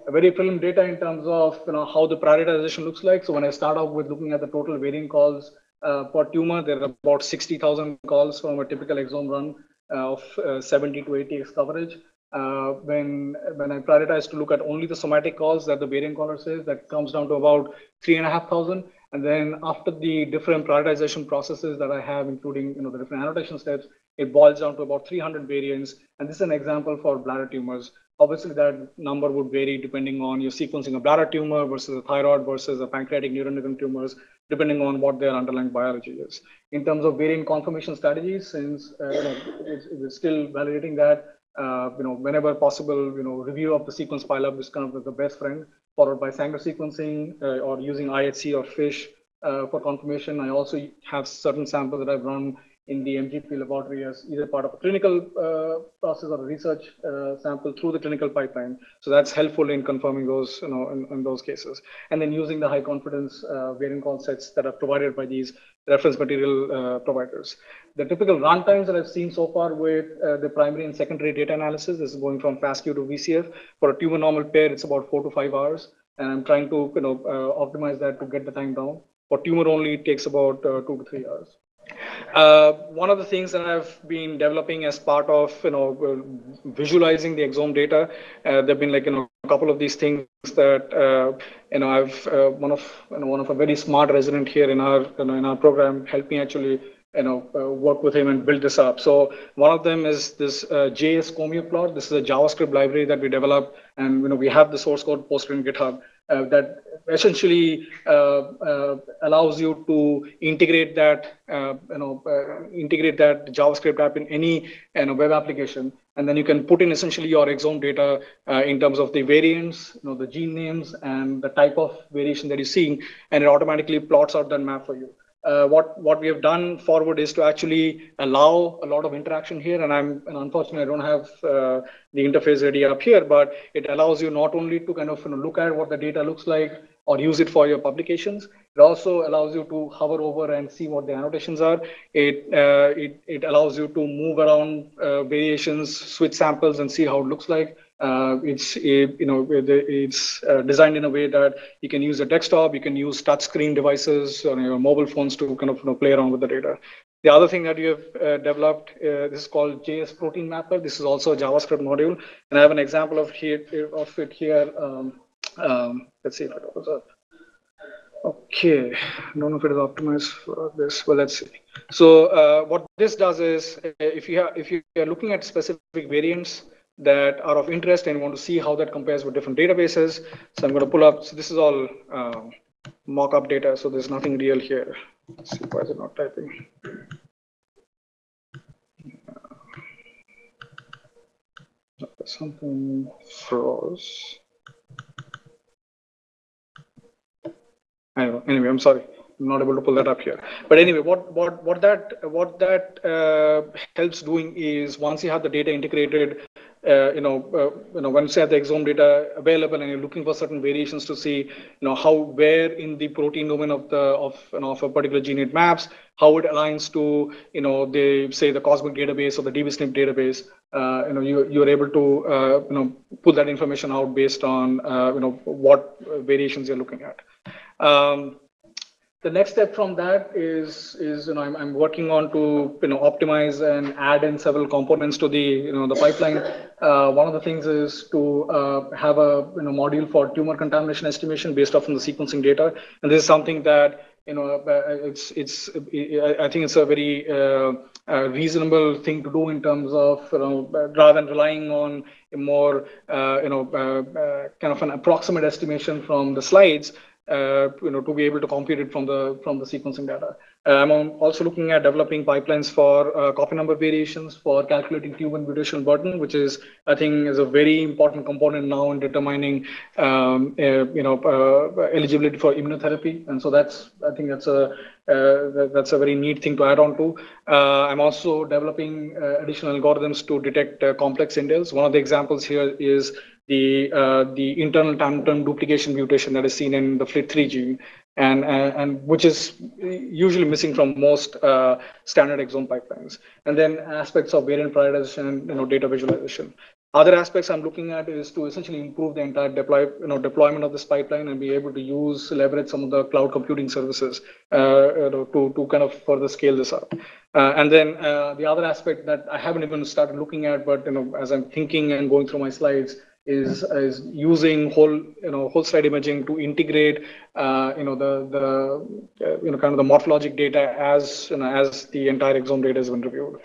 A very preliminary data in terms of you know how the prioritization looks like. So when I start off with looking at the total variant calls uh, per tumor, there are about 60,000 calls from a typical exome run uh, of uh, 70 to 80x coverage. Uh, when when I prioritize to look at only the somatic calls that the variant caller says, that comes down to about three and a half thousand. And then after the different prioritization processes that I have, including you know the different annotation steps, it boils down to about 300 variants. And this is an example for bladder tumors. Obviously, that number would vary depending on your sequencing a bladder tumor versus a thyroid versus a pancreatic neuroendocrine tumors, depending on what their underlying biology is. In terms of variant confirmation strategies, since uh, you know, it's, it's, still validating that, uh, you know, whenever possible, you know, review of the sequence pileup is kind of the best friend, followed by Sanger sequencing uh, or using IHC or FISH uh, for confirmation. I also have certain samples that I've run in the MGP laboratory as either part of a clinical uh, process or a research uh, sample through the clinical pipeline. So that's helpful in confirming those, you know, in, in those cases. And then using the high confidence uh, variant sets that are provided by these reference material uh, providers. The typical runtimes that I've seen so far with uh, the primary and secondary data analysis is going from FASTQ to VCF. For a tumor normal pair, it's about four to five hours. And I'm trying to, you know, uh, optimize that to get the time down. For tumor only, it takes about two to three hours. Uh, one of the things that I've been developing as part of you know visualizing the exome data, uh, there've been like you know a couple of these things that uh, you know I've uh, one of you know, one of a very smart resident here in our you know in our program helped me actually you know uh, work with him and build this up. So one of them is this uh, JS Comeo plot. This is a JavaScript library that we developed, and you know we have the source code posted in GitHub uh, that essentially uh, uh, allows you to integrate that, you know, integrate that JavaScript app in any you know, web application, and then you can put in essentially your exome data in terms of the variants, you know, the gene names, and the type of variation that you're seeing, and it automatically plots out that map for you uh, what what we have done forward is to actually allow a lot of interaction here. And I'm and unfortunately I don't have uh, the interface ready up here, but it allows you not only to kind of you know, look at what the data looks like or use it for your publications. It also allows you to hover over and see what the annotations are. It uh, it it allows you to move around uh, variations, switch samples, and see how it looks like. Uh, it's you know it's uh, designed in a way that you can use a desktop, you can use touchscreen devices on your mobile phones to kind of you know, play around with the data. The other thing that you have uh, developed, uh, this is called JS Protein Mapper. This is also a JavaScript module, and I have an example of here of it here. Um, um, let's see if it opens up. Okay, I don't know if it is optimized for this. Well, let's see. So uh, what this does is, uh, if you have, if you are looking at specific variants that are of interest and want to see how that compares with different databases. So I'm going to pull up, so this is all um, mock-up data, so there's nothing real here. Let's see, why is it not typing? Something froze. Anyway, anyway, I'm sorry. I'm not able to pull that up here. But anyway, what what what that what that uh, helps doing is once you have the data integrated uh, you know, uh, you know, once you have the exome data available and you're looking for certain variations to see, you know, how where in the protein domain of the of you know of a particular gene it maps, how it aligns to, you know, the say the Cosmic database or the dbSNP database. Uh, you know, you you're able to uh, you know pull that information out based on uh, you know what variations you're looking at. Um, the next step from that is is you know I'm, I'm working on to you know optimize and add in several components to the you know the pipeline. Uh, one of the things is to uh, have a you know module for tumor contamination estimation based off from the sequencing data, and this is something that you know uh, it's it's I think it's a very uh, uh, reasonable thing to do in terms of you know rather than relying on a more uh, you know kind of an approximate estimation from the slides Uh, you know, to be able to compute it from the from the sequencing data. Uh, I'm also looking at developing pipelines for uh, copy number variations for calculating tumor mutational burden, which is I think is a very important component now in determining um, uh, you know uh, eligibility for immunotherapy. And so that's I think that's a that's a very neat thing to add on to. I'm also developing additional algorithms to detect complex indels. One of the examples here is the uh, the internal tandem duplication mutation that is seen in the FLT3 gene, and, and, and which is usually missing from most uh, standard exome pipelines. And then aspects of variant prioritization and you know, data visualization. Other aspects I'm looking at is to essentially improve the entire deploy, you know, deployment of this pipeline and be able to use leverage some of the cloud computing services uh, you know, to, to kind of further scale this up. Uh, and then uh, the other aspect that I haven't even started looking at, but you know, as I'm thinking and going through my slides, is is using whole you know whole slide imaging to integrate uh, you know the the uh, you know kind of the morphologic data as you know as the entire exome data has been reviewed.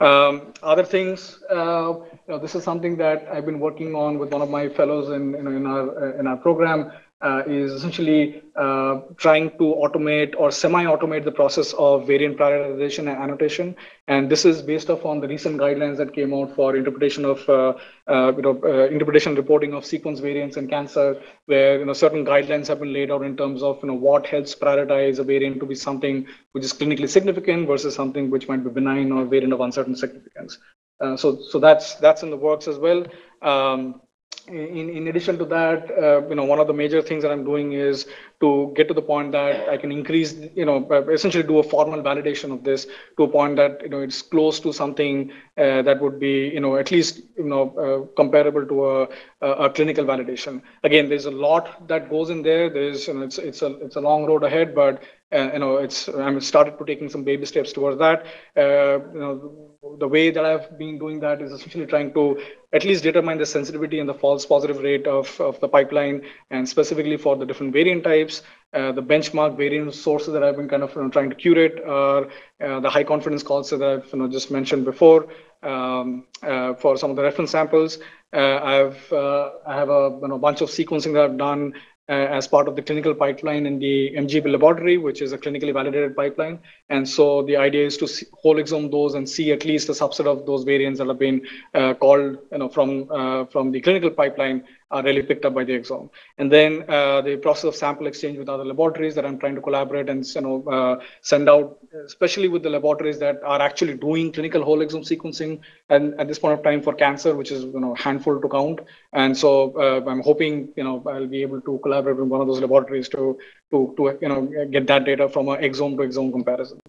Um, other things, uh, you know, this is something that I've been working on with one of my fellows in you know, in our in our program uh, is essentially uh, trying to automate or semi-automate the process of variant prioritization and annotation. And this is based off on the recent guidelines that came out for interpretation of, uh, uh you know, uh, interpretation reporting of sequence variants in cancer, where you know certain guidelines have been laid out in terms of you know what helps prioritize a variant to be something which is clinically significant versus something which might be benign or variant of uncertain significance. Uh, so, so that's that's in the works as well. Um, in, in addition to that, uh, you know, one of the major things that I'm doing is to get to the point that I can increase, you know, essentially do a formal validation of this to a point that, you know, it's close to something uh, that would be, you know, at least, you know, uh, comparable to a, a, clinical validation. Again, there's a lot that goes in there. There's, you know, it's, it's a, it's a long road ahead, but, uh, you know, it's, I'm started to taking some baby steps towards that. Uh, you know, the way that I've been doing that is essentially trying to at least determine the sensitivity and the false positive rate of, of the pipeline, and specifically for the different variant types. Uh, the benchmark variant sources that I've been kind of you know, trying to curate are uh, the high confidence calls that I've you know, just mentioned before um, uh, for some of the reference samples. Uh, I've uh, I have a you know, bunch of sequencing that I've done as part of the clinical pipeline in the MGP laboratory, which is a clinically validated pipeline. And so the idea is to see, whole exome those and see at least a subset of those variants that have been uh, called you know, from, uh, from the clinical pipeline are really picked up by the exome. And then uh, the process of sample exchange with other laboratories that I'm trying to collaborate and you know uh, send out, especially with the laboratories that are actually doing clinical whole exome sequencing. And at this point of time for cancer, which is you know handful to count. And so uh, I'm hoping you know I'll be able to collaborate with one of those laboratories to to to you know get that data from an exome to exome comparison.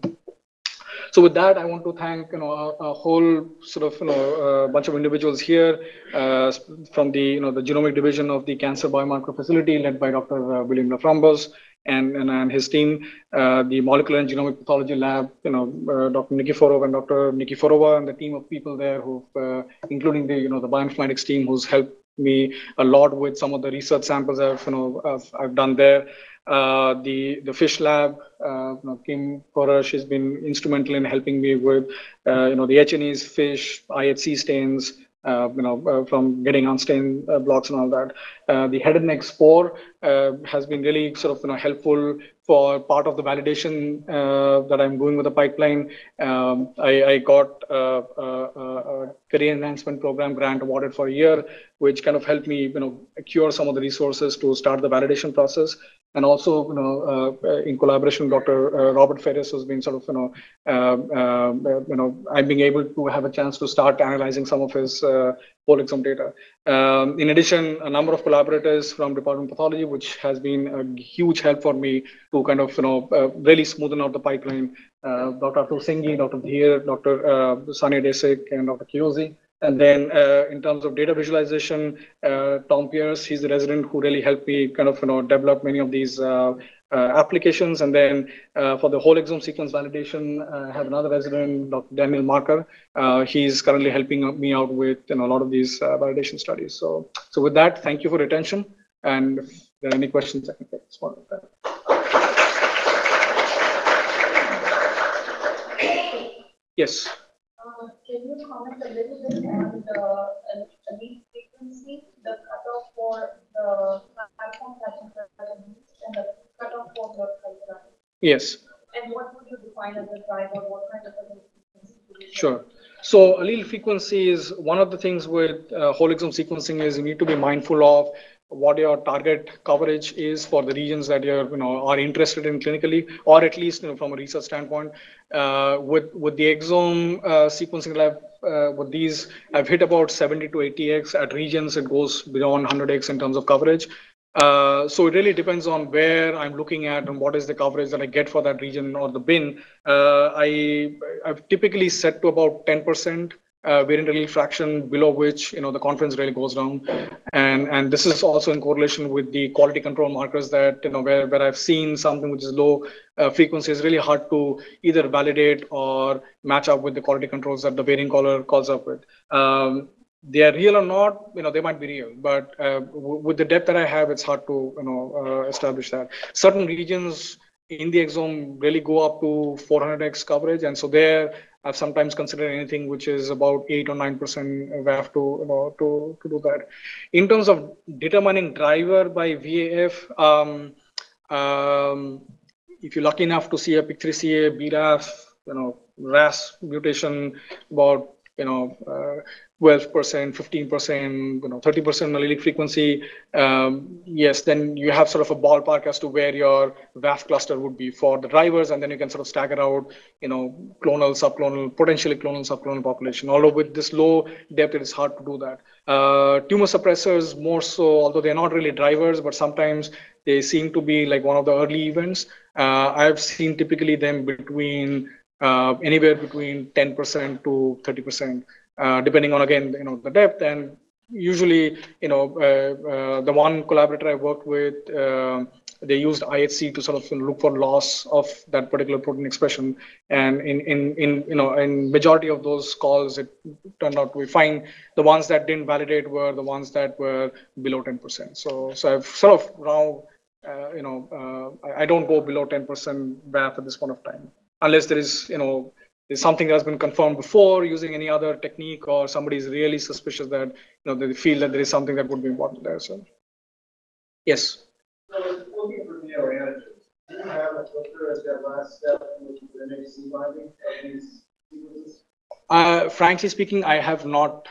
So with that, I want to thank you know a, a whole sort of you know bunch of individuals here uh, from the you know the genomic division of the Cancer Biomarker Facility led by Dr. Uh, William LaFramboise and, and, and his team, uh, the Molecular and Genomic Pathology Lab, you know, uh, Dr. Nikiforov and Dr. Nikiforova and the team of people there who, uh, including the, you know, the bioinformatics team who's helped me a lot with some of the research samples I've, you know, I've, I've done there. Uh, the the FISH lab, uh, you know, Kim Koresh has been instrumental in helping me with, uh, you know, the H&Es, FISH, IHC stains, uh, you know, uh, from getting on stain uh, blocks and all that. the head and neck SPORE has been really sort of you know helpful for part of the validation that I'm doing with the pipeline. Um, I, I, got a, a, a, career enhancement program grant awarded for a year, which kind of helped me you know accrue some of the resources to start the validation process and also you know uh, in collaboration with Dr. Uh, Robert Ferris has been sort of you know uh, uh, you know I'm being able to have a chance to start analyzing some of his uh, exome data. Um, in addition, a number of collaborators from Department of Pathology, which has been a huge help for me to kind of you know uh, really smoothen out the pipeline. Dr. Aatur Singhi, Dr. Dhir, Dr. Uh, Sanja Dacic, and Dr. Chiosea. And then uh, in terms of data visualization, uh, Tom Pierce, he's the resident who really helped me kind of you know develop many of these uh, uh, applications. And then uh, for the whole exome sequence validation, uh, I have another resident, Dr. Daniel Marker. he's currently helping me out with you know, a lot of these validation studies. So, so with that, thank you for your attention. And if there are any questions, I can take this one. Yes. Uh, can you comment a little bit on the allele frequency, the cutoff for the platform that you and the cutoff for the culture? Yes. And what would you define as a driver? What kind of frequency? Sure. So allele frequency is one of the things with uh, whole exome sequencing is you need to be mindful of what your target coverage is for the regions that you're you know are interested in clinically or at least you know from a research standpoint uh, with with the exome uh, sequencing lab uh, with these i've hit about 70 to 80x at regions it goes beyond 100x in terms of coverage uh, so it really depends on where I'm looking at and what is the coverage that I get for that region or the bin. Uh, I I've typically set to about 10% uh, variant allele fraction below which you know the confidence really goes down. And and this is also in correlation with the quality control markers that you know where, where i've seen something which is low uh, frequency. Is really hard to either validate or match up with the quality controls that the variant caller calls up with. Um, they are real or not you know they might be real but uh, with the depth that i have it's hard to you know uh, establish that certain regions in the exome really go up to 400x coverage and so there I've sometimes considered anything which is about eight or nine percent VAF to you know to to do that. In terms of determining driver by VAF, um, um, if you're lucky enough to see a PIK3CA, BRAF, you know RAS mutation, about you know uh, 12%, 15%, you know, 30% allelic frequency, um, yes, then you have sort of a ballpark as to where your VAF cluster would be for the drivers, and then you can sort of stagger out, you know, clonal, subclonal, potentially clonal, subclonal population. Although with this low depth, it is hard to do that. Uh, tumor suppressors more so, although they're not really drivers, but sometimes they seem to be like one of the early events. Uh, I've seen typically them between uh, anywhere between 10% to 30%. Uh, depending on again you know the depth and usually you know uh, uh, the one collaborator I worked with they used IHC to sort of look for loss of that particular protein expression. And in, in, in you know, in majority of those calls, it turned out we find the ones that didn't validate were the ones that were below 10%. So, so I've sort of now, uh, you know, uh, I, don't go below 10% VAF at this point of time, unless there is, you know, is something that's been confirmed before using any other technique or somebody is really suspicious that you know they feel that there is something that would be important there so yes so looking for neoantigens do you have a filter as that last step with the MHC binding of these sequences? Uh, frankly speaking, I have not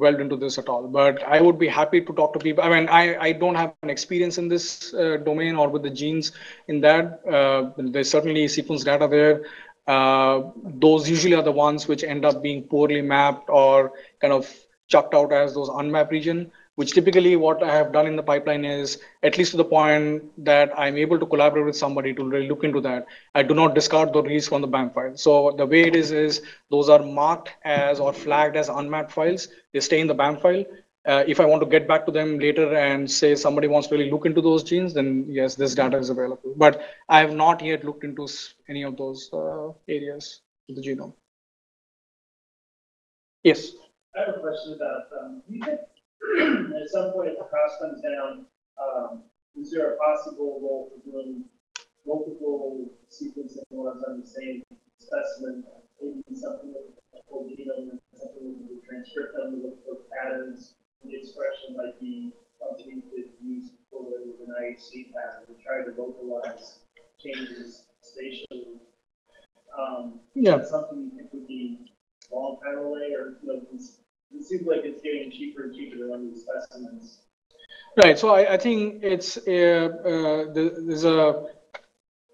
delved into this at all, but I would be happy to talk to people. I mean, I, I don't have an experience in this uh, domain or with the genes in that. Uh, there's certainly sequence data there uh, those usually are the ones which end up being poorly mapped or kind of chucked out as those unmapped region which typically what I have done in the pipeline is at least to the point that I'm able to collaborate with somebody to really look into that. I do not discard the reads from the BAM file. So the way it is is those are marked as or flagged as unmapped files. They stay in the BAM file uh, if I want to get back to them later and say somebody wants to really look into those genes, then yes, this data is available. But I have not yet looked into any of those uh, areas of the genome. Yes. I have a question about, um, you think [CLEARS THROAT] at some point if the cost comes down, um, is there a possible role for doing multiple sequencing ones on the same specimen, maybe something with a whole genome, something with the transcriptome, look for patterns, the expression might be something you could use for with an IHC pattern to try to localize changes spatially. Um, yeah. something you think would be long time away, or you know, it seems like it's getting cheaper and cheaper to run these specimens. Right. So I, I think it's uh, uh, there's a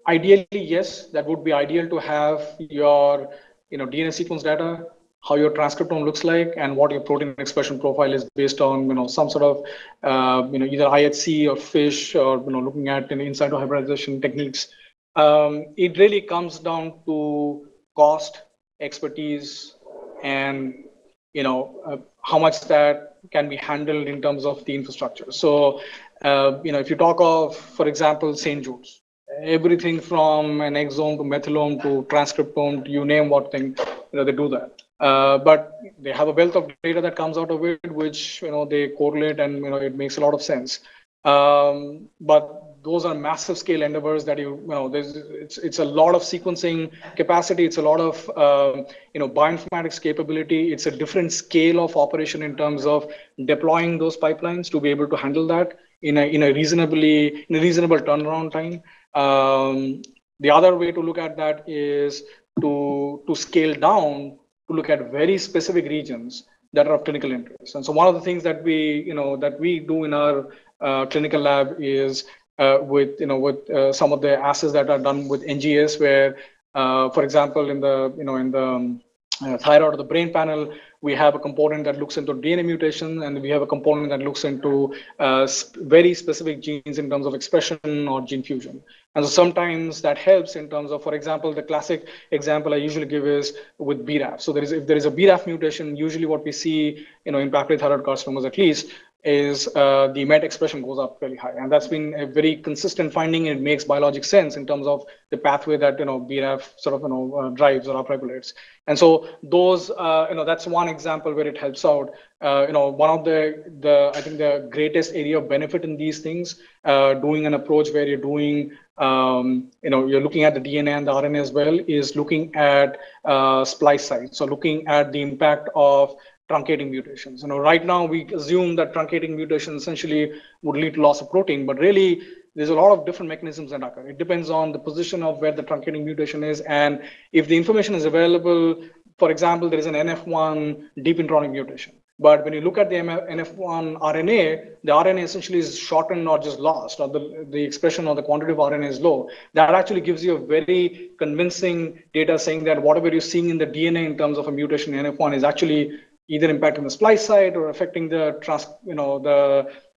ideally yes, that would be ideal to have your you know DNA sequence data how your transcriptome looks like and what your protein expression profile is based on you know some sort of uh, you know either IHC or FISH or you know looking at in in situ hybridization techniques. Um, it really comes down to cost, expertise, and you know uh, how much that can be handled in terms of the infrastructure. So uh, you know if you talk of, for example, St. Jude's, everything from an exome to methylome to transcriptome, to you name what thing, you know, they do that. Uh, but they have a wealth of data that comes out of it, which you know they correlate, and you know it makes a lot of sense. Um, but those are massive scale endeavors that you, you know, there's, it's, it's a lot of sequencing capacity. It's a lot of, uh, you know, bioinformatics capability. It's a different scale of operation in terms of deploying those pipelines to be able to handle that in a, in a reasonably, in a reasonable turnaround time. Um, the other way to look at that is to, to scale down to look at very specific regions that are of clinical interest. And so one of the things that we, you know, that we do in our uh, clinical lab is uh, with you know with uh, some of the assays that are done with NGS, where uh, for example in the you know in the um, thyroid or the brain panel, we have a component that looks into DNA mutation, and we have a component that looks into uh, very specific genes in terms of expression or gene fusion. And so sometimes that helps in terms of, for example, the classic example I usually give is with BRAF. So there is, if there is a BRAF mutation, usually what we see, you know, in papillary thyroid carcinomas at least, is uh, the MET expression goes up very high. And that's been a very consistent finding. It makes biologic sense in terms of the pathway that, you know, BRAF sort of, you know, uh, drives or upregulates. And so those, uh, you know, that's one example where it helps out. Uh, you know, one of the, the, I think the greatest area of benefit in these things, uh, doing an approach where you're doing, um, you know, you're looking at the DNA and the RNA as well, is looking at uh, splice sites. So looking at the impact of truncating mutations. You know, right now we assume that truncating mutations essentially would lead to loss of protein, but really there's a lot of different mechanisms that occur. It depends on the position of where the truncating mutation is, and if the information is available, for example, there is an NF1 deep intronic mutation. But when you look at the NF1 RNA, the RNA essentially is shortened or just lost, or the, the expression or the quantity of RNA is low. That actually gives you a very convincing data saying that whatever you're seeing in the DNA in terms of a mutation in NF1 is actually either impacting the splice site or affecting the trans, you know, the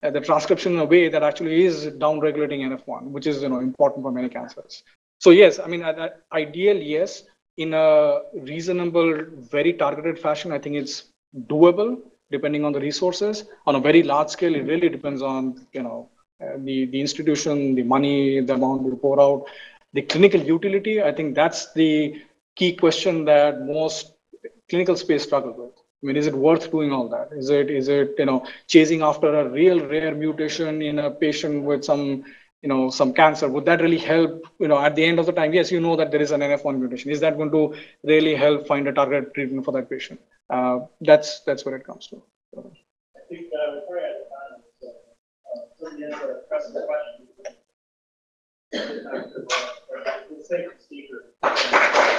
uh, the transcription in a way that actually is downregulating NF1, which is you know important for many cancers. So yes, I mean, ideal yes, in a reasonable, very targeted fashion, I think it's doable depending on the resources. On a very large scale, it really depends on you know uh, the the institution, the money, the amount we pour out, the clinical utility. I think that's the key question that most clinical space struggle with. I mean, is it worth doing all that? Is it is it you know chasing after a real rare mutation in a patient with some you know some cancer? Would that really help? You know, at the end of the time, yes, you know that there is an NF1 mutation. Is that going to really help find a target treatment for that patient? Uh, that's that's where it comes to. I think uh, uh, a question.